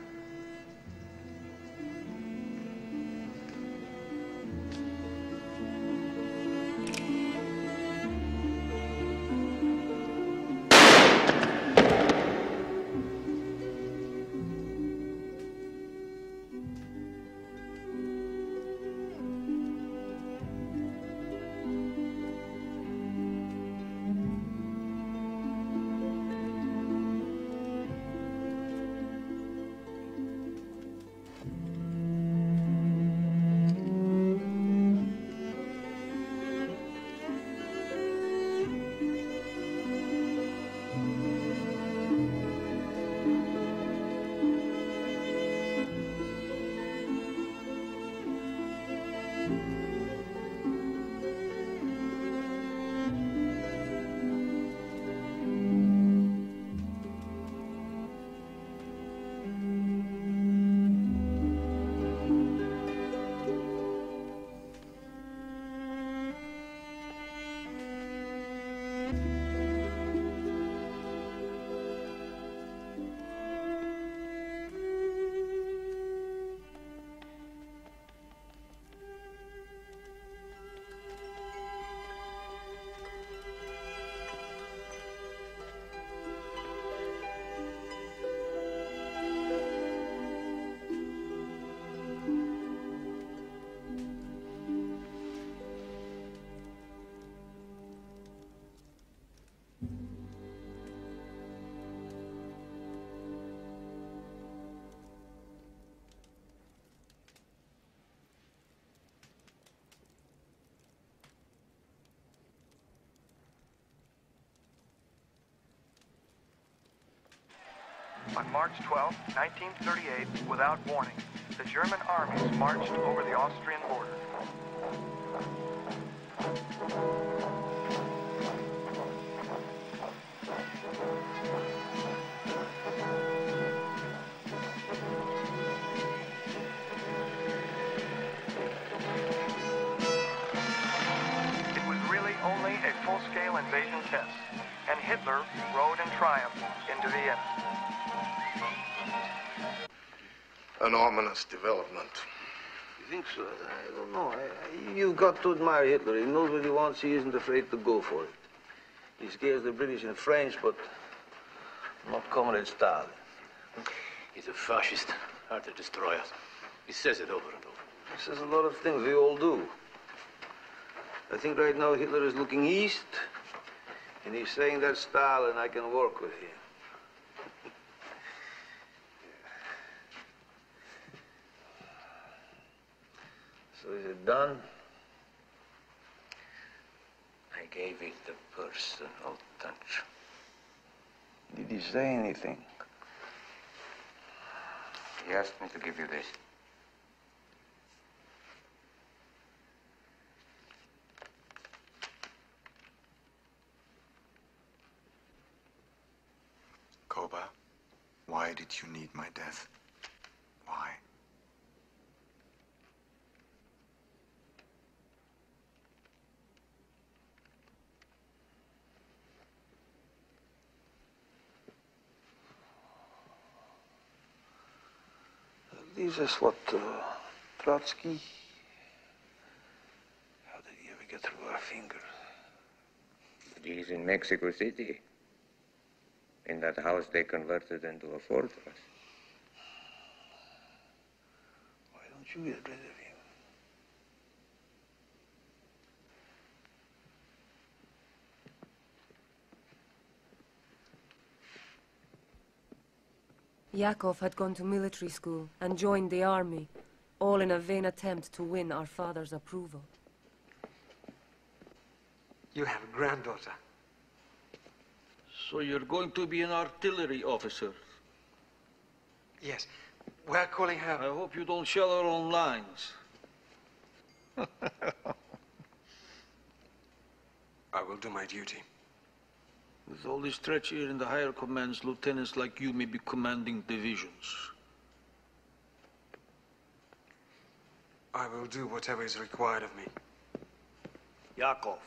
On March 12, 1938, without warning, the German armies marched over the Austrian border. It was really only a full-scale invasion test, and Hitler rode in triumph into Vienna. An ominous development. You think so? I don't know. I, I, you've got to admire Hitler. He knows what he wants. He isn't afraid to go for it. He scares the British and French, but not Comrade Stalin. He's a fascist, hard to destroy us. He says it over and over. He says a lot of things. We all do. I think right now Hitler is looking east, and he's saying that Stalin, I can work with him. So is it done? I gave it the personal touch. Did he say anything? He asked me to give you this. Koba, why did you need my death? Why? This is what uh, Trotsky. How did he ever get through our fingers? He's in Mexico City. In that house they converted into a fortress. Why don't you get rid of him? Yakov had gone to military school and joined the army, all in a vain attempt to win our father's approval. You have a granddaughter. So you're going to be an artillery officer? Yes. We're calling her. I hope you don't shell her own lines. I will do my duty. With all this treachery in the higher commands, lieutenants like you may be commanding divisions. I will do whatever is required of me. Yakov.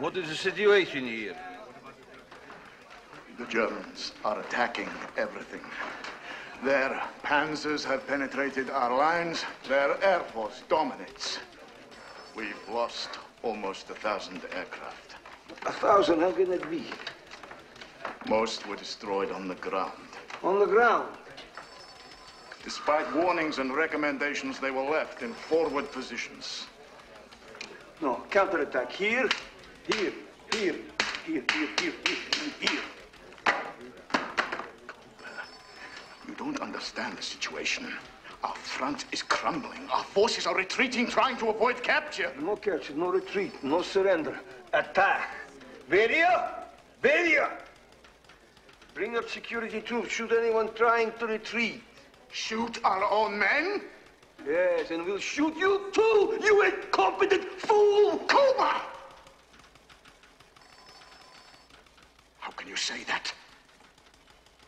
What is the situation here? The Germans are attacking everything. Their panzers have penetrated our lines. Their air force dominates. We've lost almost a thousand aircraft. A thousand, how can that be? Most were destroyed on the ground. On the ground? Despite warnings and recommendations, they were left in forward positions. No, counterattack. Here, here, here, here, here, here, here, here. You don't understand the situation. Our front is crumbling. Our forces are retreating, trying to avoid capture. No capture, no retreat, no surrender. Attack. Beria! Beria! Bring up security troops. Shoot anyone trying to retreat. Shoot our own men? Yes, and we'll shoot you too, you incompetent fool! Koba! Can you say that?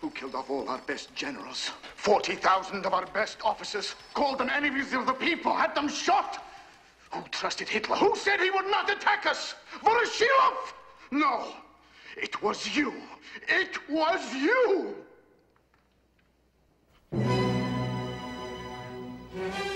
Who killed off all our best generals? 40,000 of our best officers, called them enemies of the people, had them shot? Who trusted Hitler? Who said he would not attack us? Voroshilov? No, it was you. It was you!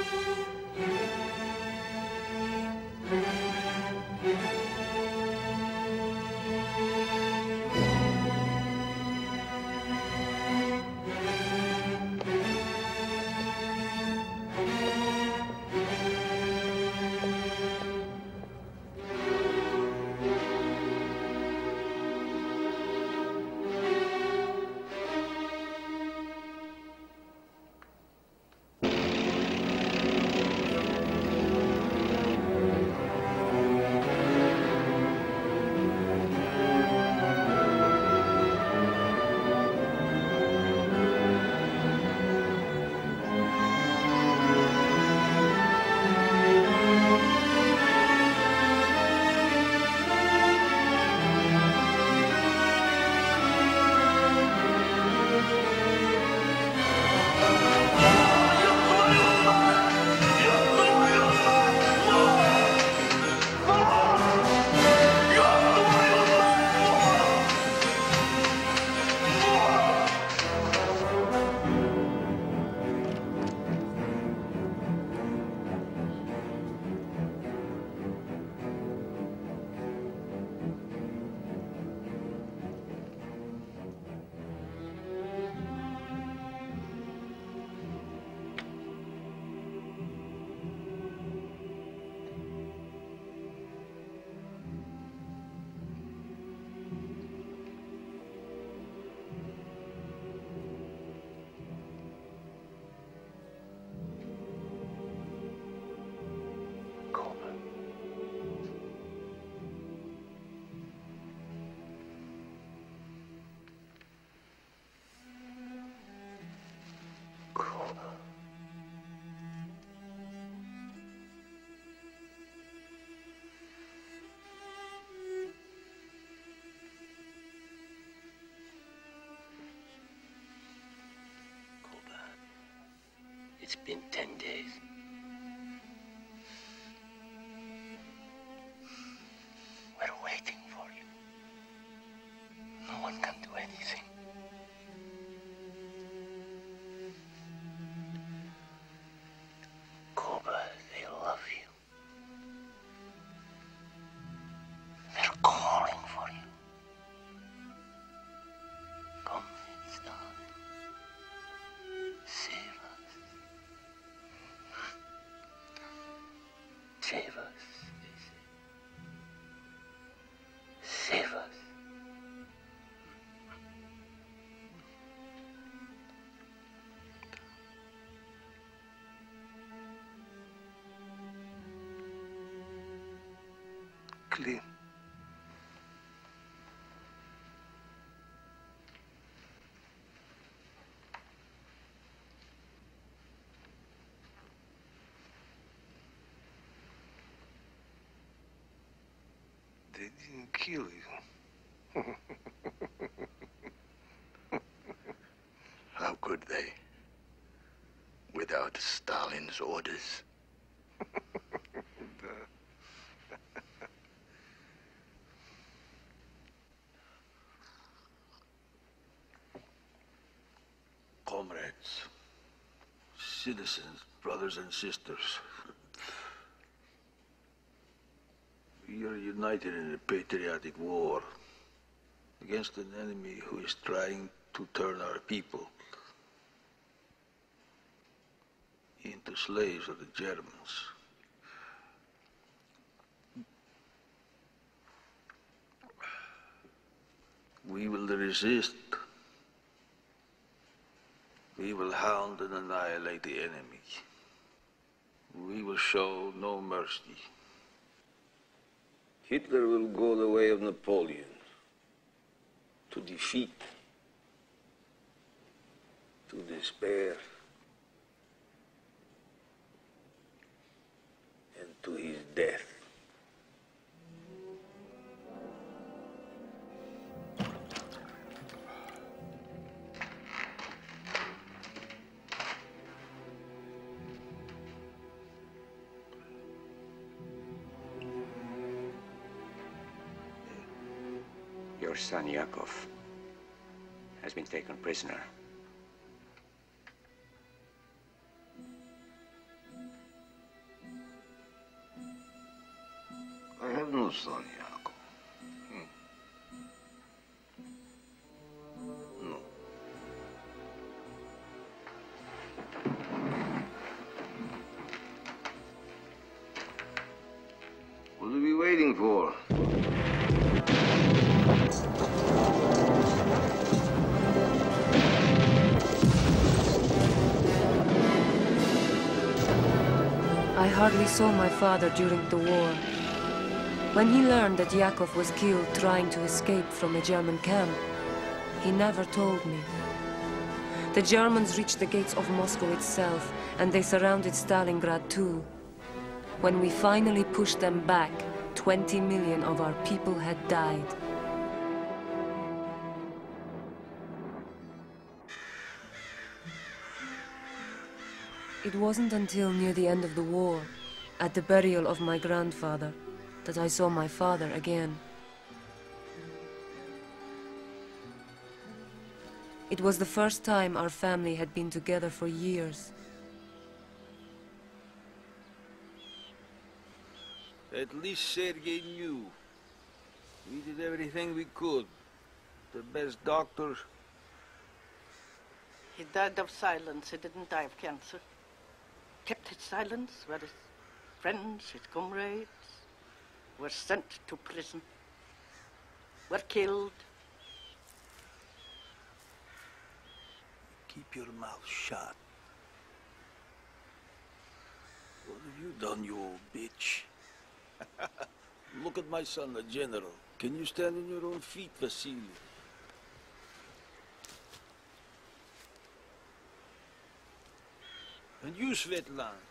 It's been ten days. They didn't kill you. How could they? Without Stalin's orders. Brothers and sisters. We are united in a patriotic war against an enemy who is trying to turn our people into slaves of the Germans. We will resist. We will hound and annihilate the enemy. We will show no mercy. Hitler will go the way of Napoleon to defeat, to despair, and to his death. Been taken prisoner. Hardly saw my father during the war. When he learned that Yakov was killed trying to escape from a German camp, he never told me. The Germans reached the gates of Moscow itself, and they surrounded Stalingrad too. When we finally pushed them back, 20 million of our people had died. It wasn't until near the end of the war, at the burial of my grandfather, that I saw my father again. It was the first time our family had been together for years. At least Sergei knew. We did everything we could. The best doctor. He died of silence. He didn't die of cancer. Kept his silence, where his friends, his comrades, were sent to prison, were killed. Keep your mouth shut. What have you done, you old bitch? Look at my son, the general. Can you stand on your own feet, Vasily? And you, Svetlana,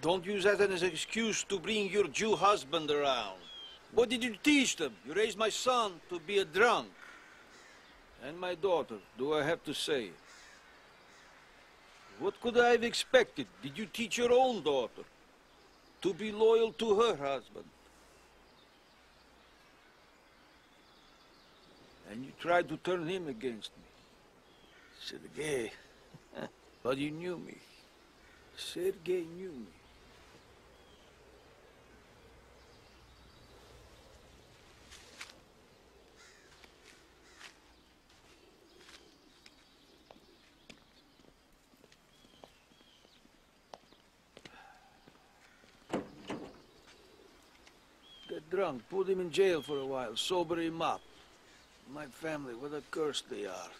don't use that as an excuse to bring your Jew husband around. What did you teach them? You raised my son to be a drunk. And my daughter, do I have to say? What could I have expected? Did you teach your own daughter to be loyal to her husband? And you tried to turn him against me. Sergei, but you knew me. Sergei knew me. Get drunk, put him in jail for a while, sober him up. My family, what a curse they are.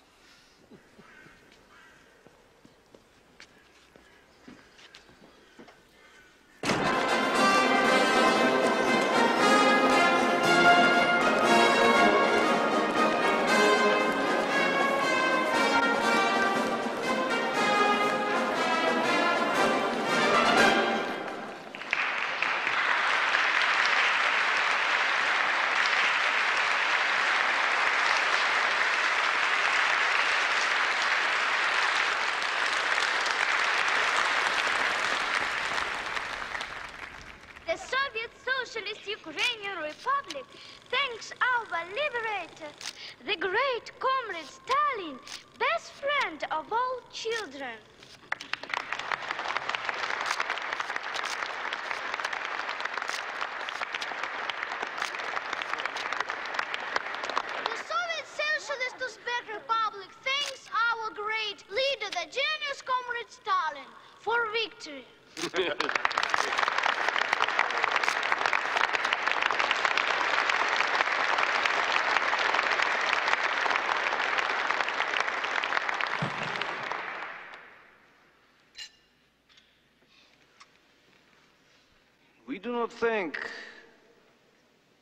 Do not thank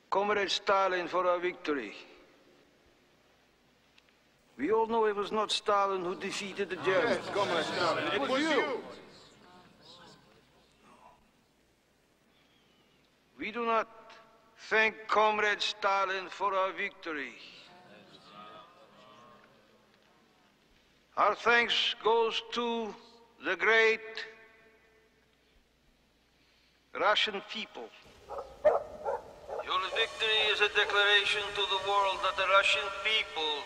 Comrade Stalin for our victory. We all know it was not Stalin who defeated the Germans. Yes, Comrade Stalin, it was you. We do not thank Comrade Stalin for our victory. Our thanks goes to the great Russian people. Your victory is a declaration to the world that the Russian people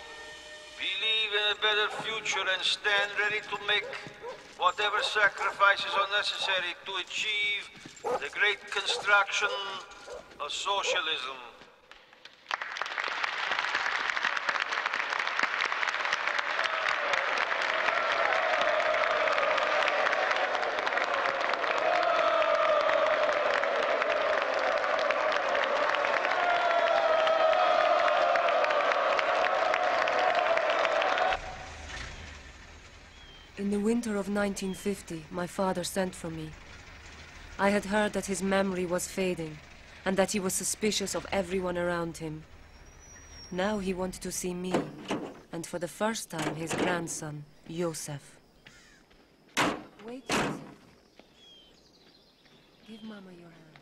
believe in a better future and stand ready to make whatever sacrifices are necessary to achieve the great construction of socialism. In the winter of 1950, my father sent for me. I had heard that his memory was fading, and that he was suspicious of everyone around him. Now he wanted to see me, and for the first time his grandson, Yosef. Wait. Give Mama your hand.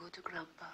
Go to Grandpa.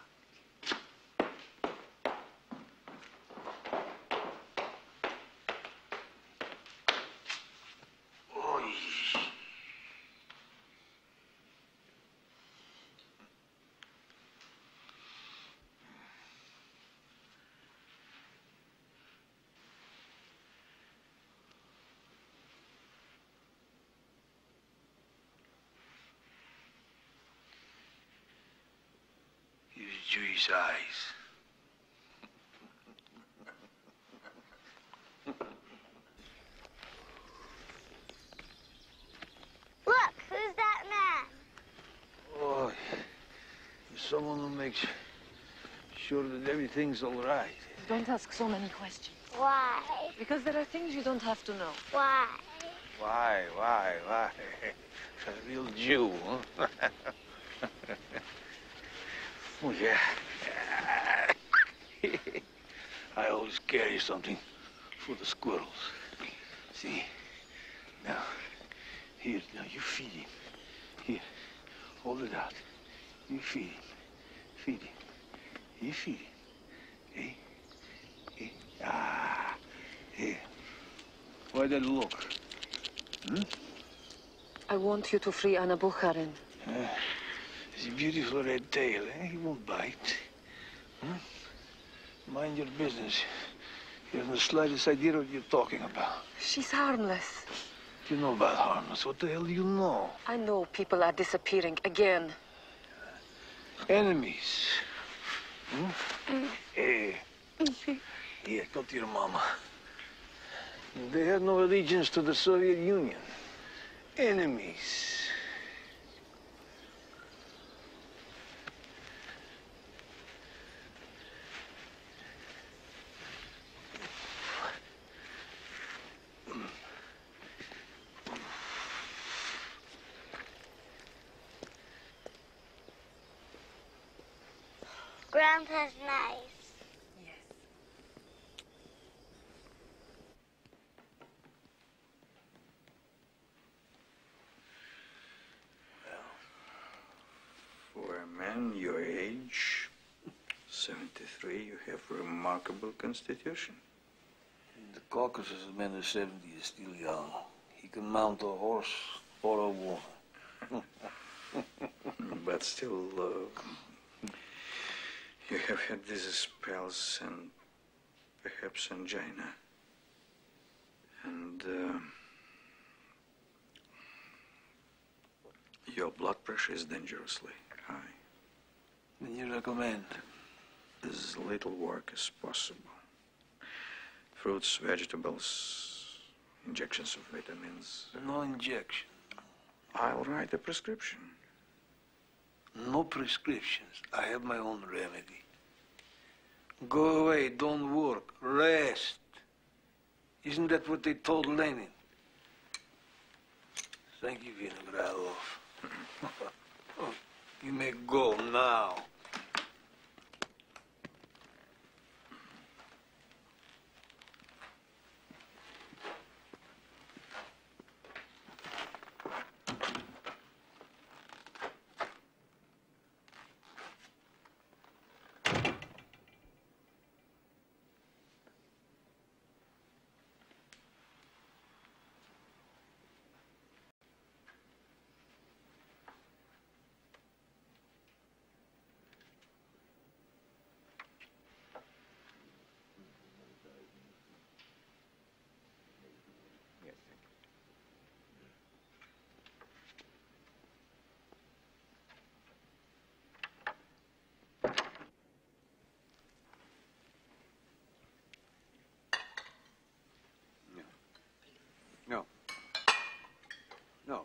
Use Jewish eyes. Look, who's that man? Oh, someone who makes sure that everything's all right. Don't ask so many questions. Why? Because there are things you don't have to know. Why? Why, why, why? A real Jew, huh? yeah. I always carry something for the squirrels. See? Now, here, now you feed him. Here, hold it out. You feed him. Feed him. You feed him. Hey? Hey? Ah. Here. Why that look? Hmm? I want you to free Anna Bukharin. Uh, it's a beautiful red tail, eh? He won't bite. Hmm? Mind your business. You haven't the slightest idea what you're talking about. She's harmless. You know about harmless. What the hell do you know? I know people are disappearing again. Enemies. Hmm? Hey. Here, go to your mama. They had no allegiance to the Soviet Union. Enemies. Grandpa's nice. For a man your age, 73, you have a remarkable constitution. The Caucasus man of 70 is still young. He can mount a horse or a woman. but still, uh, you have had these spells and perhaps angina. And uh, your blood pressure is dangerously high. Then you recommend? As little work as possible. Fruits, vegetables, injections of vitamins. No injection. I'll write a prescription. No prescriptions. I have my own remedy. Go away, don't work, rest. Isn't that what they told Lenin? Thank you, Vinogradov. you may go now. No. No.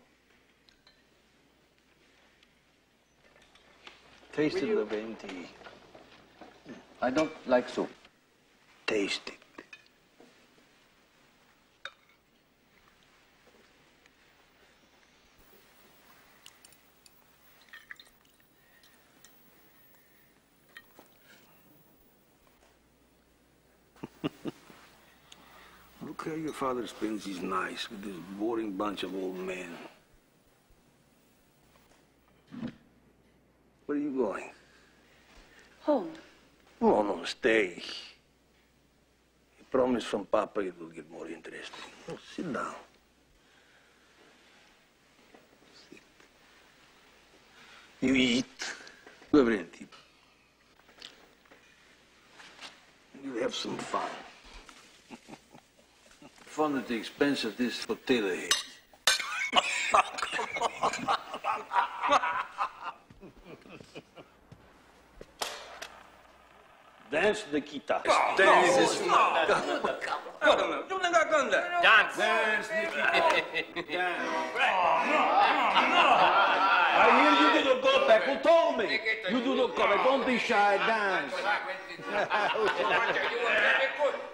Taste Will of you- the venti. I don't like soup. Taste it. Look how your father spends his nights with this boring bunch of old men. Where are you going? Home. No, no, stay. He promised from Papa it will get more interesting. Oh, sit down. Sit. You eat. Lavrenti. You have some fun. Fun at the expense of this potato head. Dance the kita. Oh, dance. Dance. I hear you do not go back. Who told me? You do not go back. Don't be shy. Dance. follow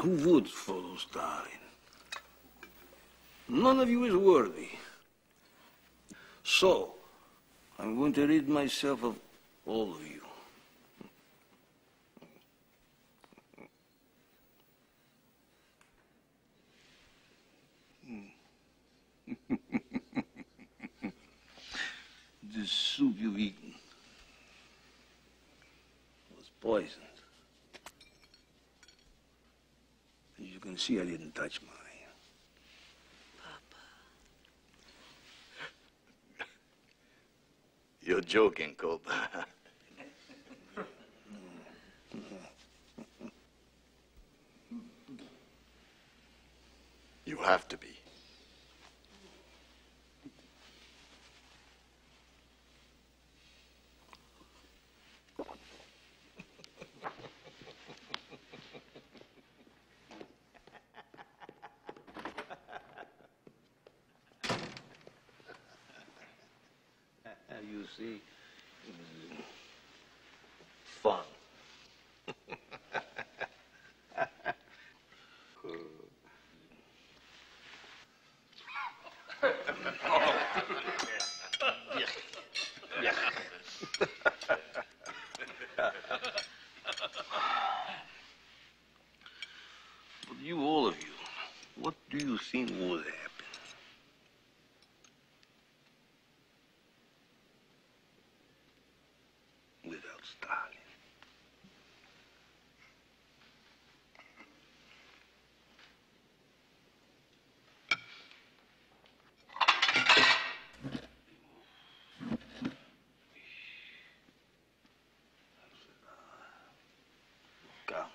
Who would follow Stalin? None of you is worthy. So, I'm going to rid myself of all of you. this soup you've eaten was poisoned. As you can see, I didn't touch mine. You're joking, Koba. you have to be. You see, fun. But you, all of you, what do you think would happen? without Stalin. Come.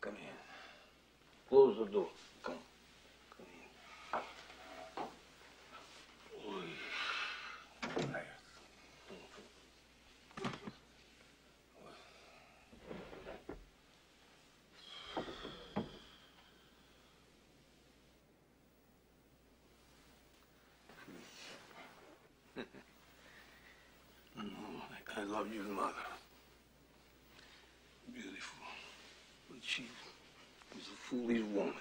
Come here. I- I love you, mother. Beautiful. But she a woman.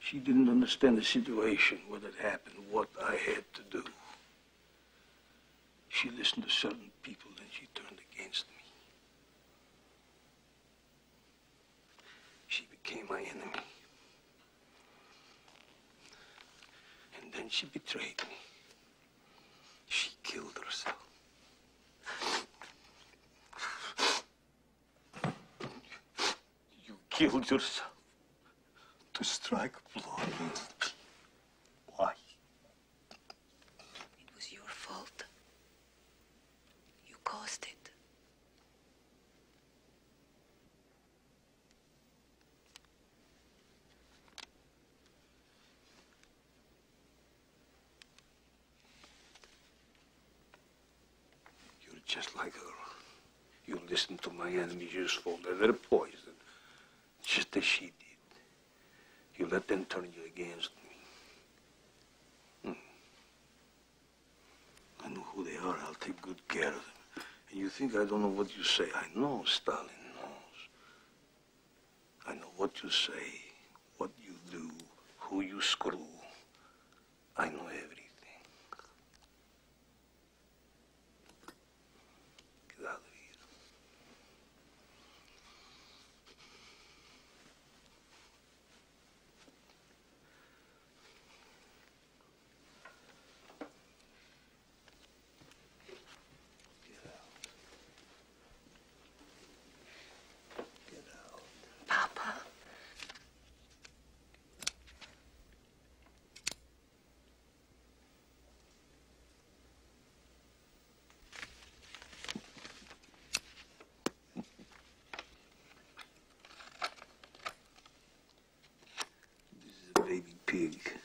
She didn't understand the situation, what had happened, what I had to do. She listened to certain people, and she turned against me. She became my enemy. And then she betrayed me. She killed herself. You killed yourself to strike blow. Why? It was your fault. You caused it. You're just like her. You listen to my enemies, you swallow their poison, just as she did. You let them turn you against me. Hmm. I know who they are. I'll take good care of them. And you think I don't know what you say? I know Stalin knows. I know what you say, what you do, who you screw. I know everything. Get out of here. Papa. This is a baby pig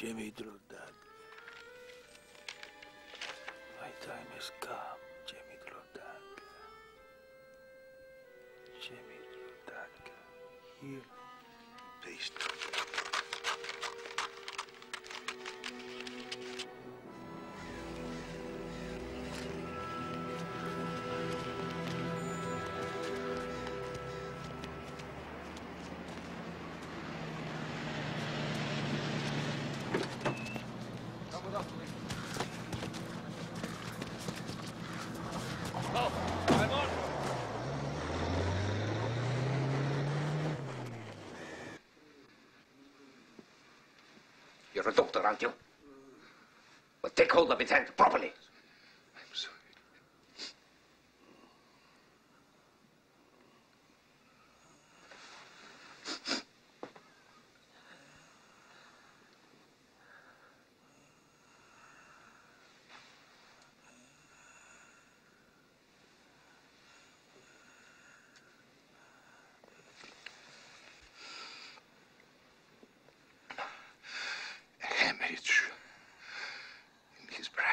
Jimmy Drodat. My time has come, You're a doctor, aren't you? Well, take hold of his hand properly. I'm sorry. A hemorrhage in his brain.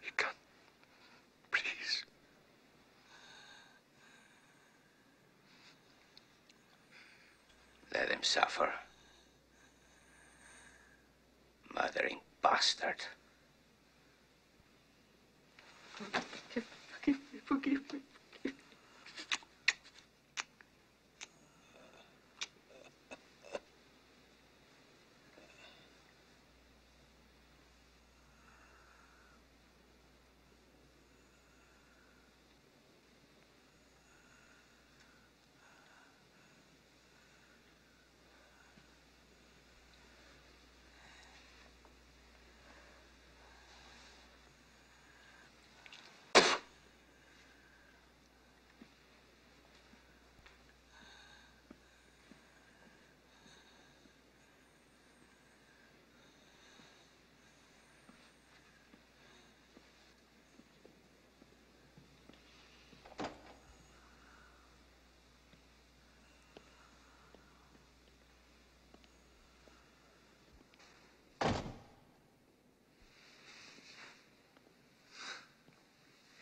He can't breathe. Let him suffer. Mothering bastard. Forgive me, forgive me.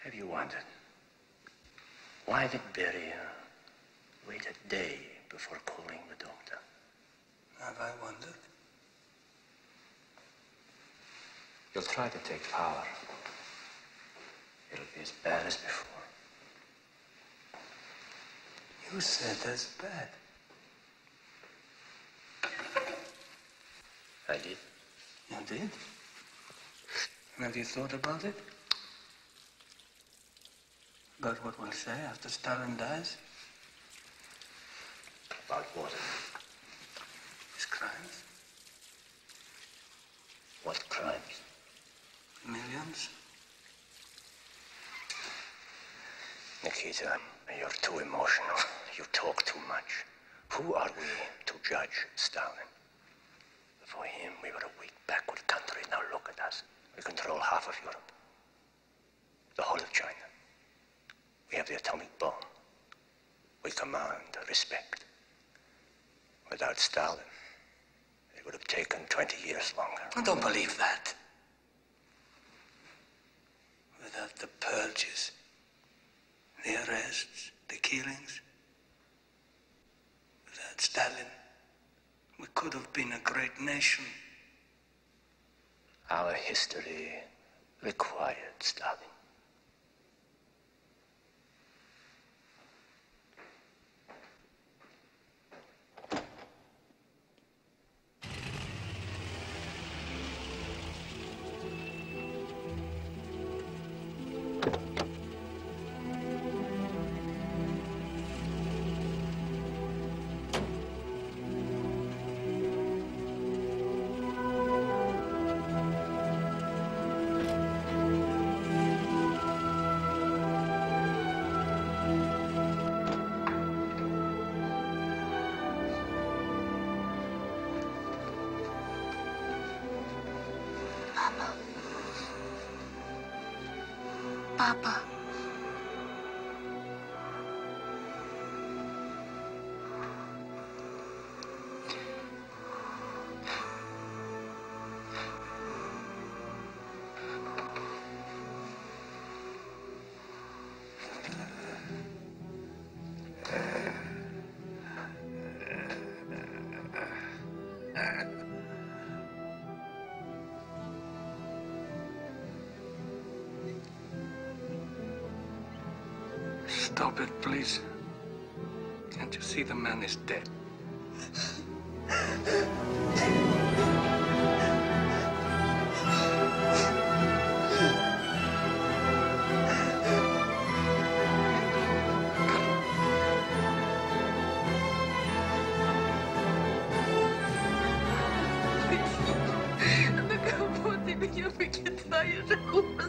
Have you wondered? Why did Beria uh, wait a day before calling the doctor? Have I wondered? You'll try to take power. It'll be as bad as before. You said as bad. I did. You did? And have you thought about it? About what we'll say after Stalin dies? About what? His crimes? What crimes? Millions? Nikita, you're too emotional. You talk too much. Who are we to judge Stalin? Before him, we were a weak, backward country. Now look at us. We control half of Europe, the whole of China. We have the atomic bomb. We command respect. Without Stalin, it would have taken 20 years longer. I don't believe that. Without the purges, the arrests, the killings, without Stalin, we could have been a great nation. Our history required Stalin. Stop it, please. Can't you see the man is dead? Bikin tayo sa kuras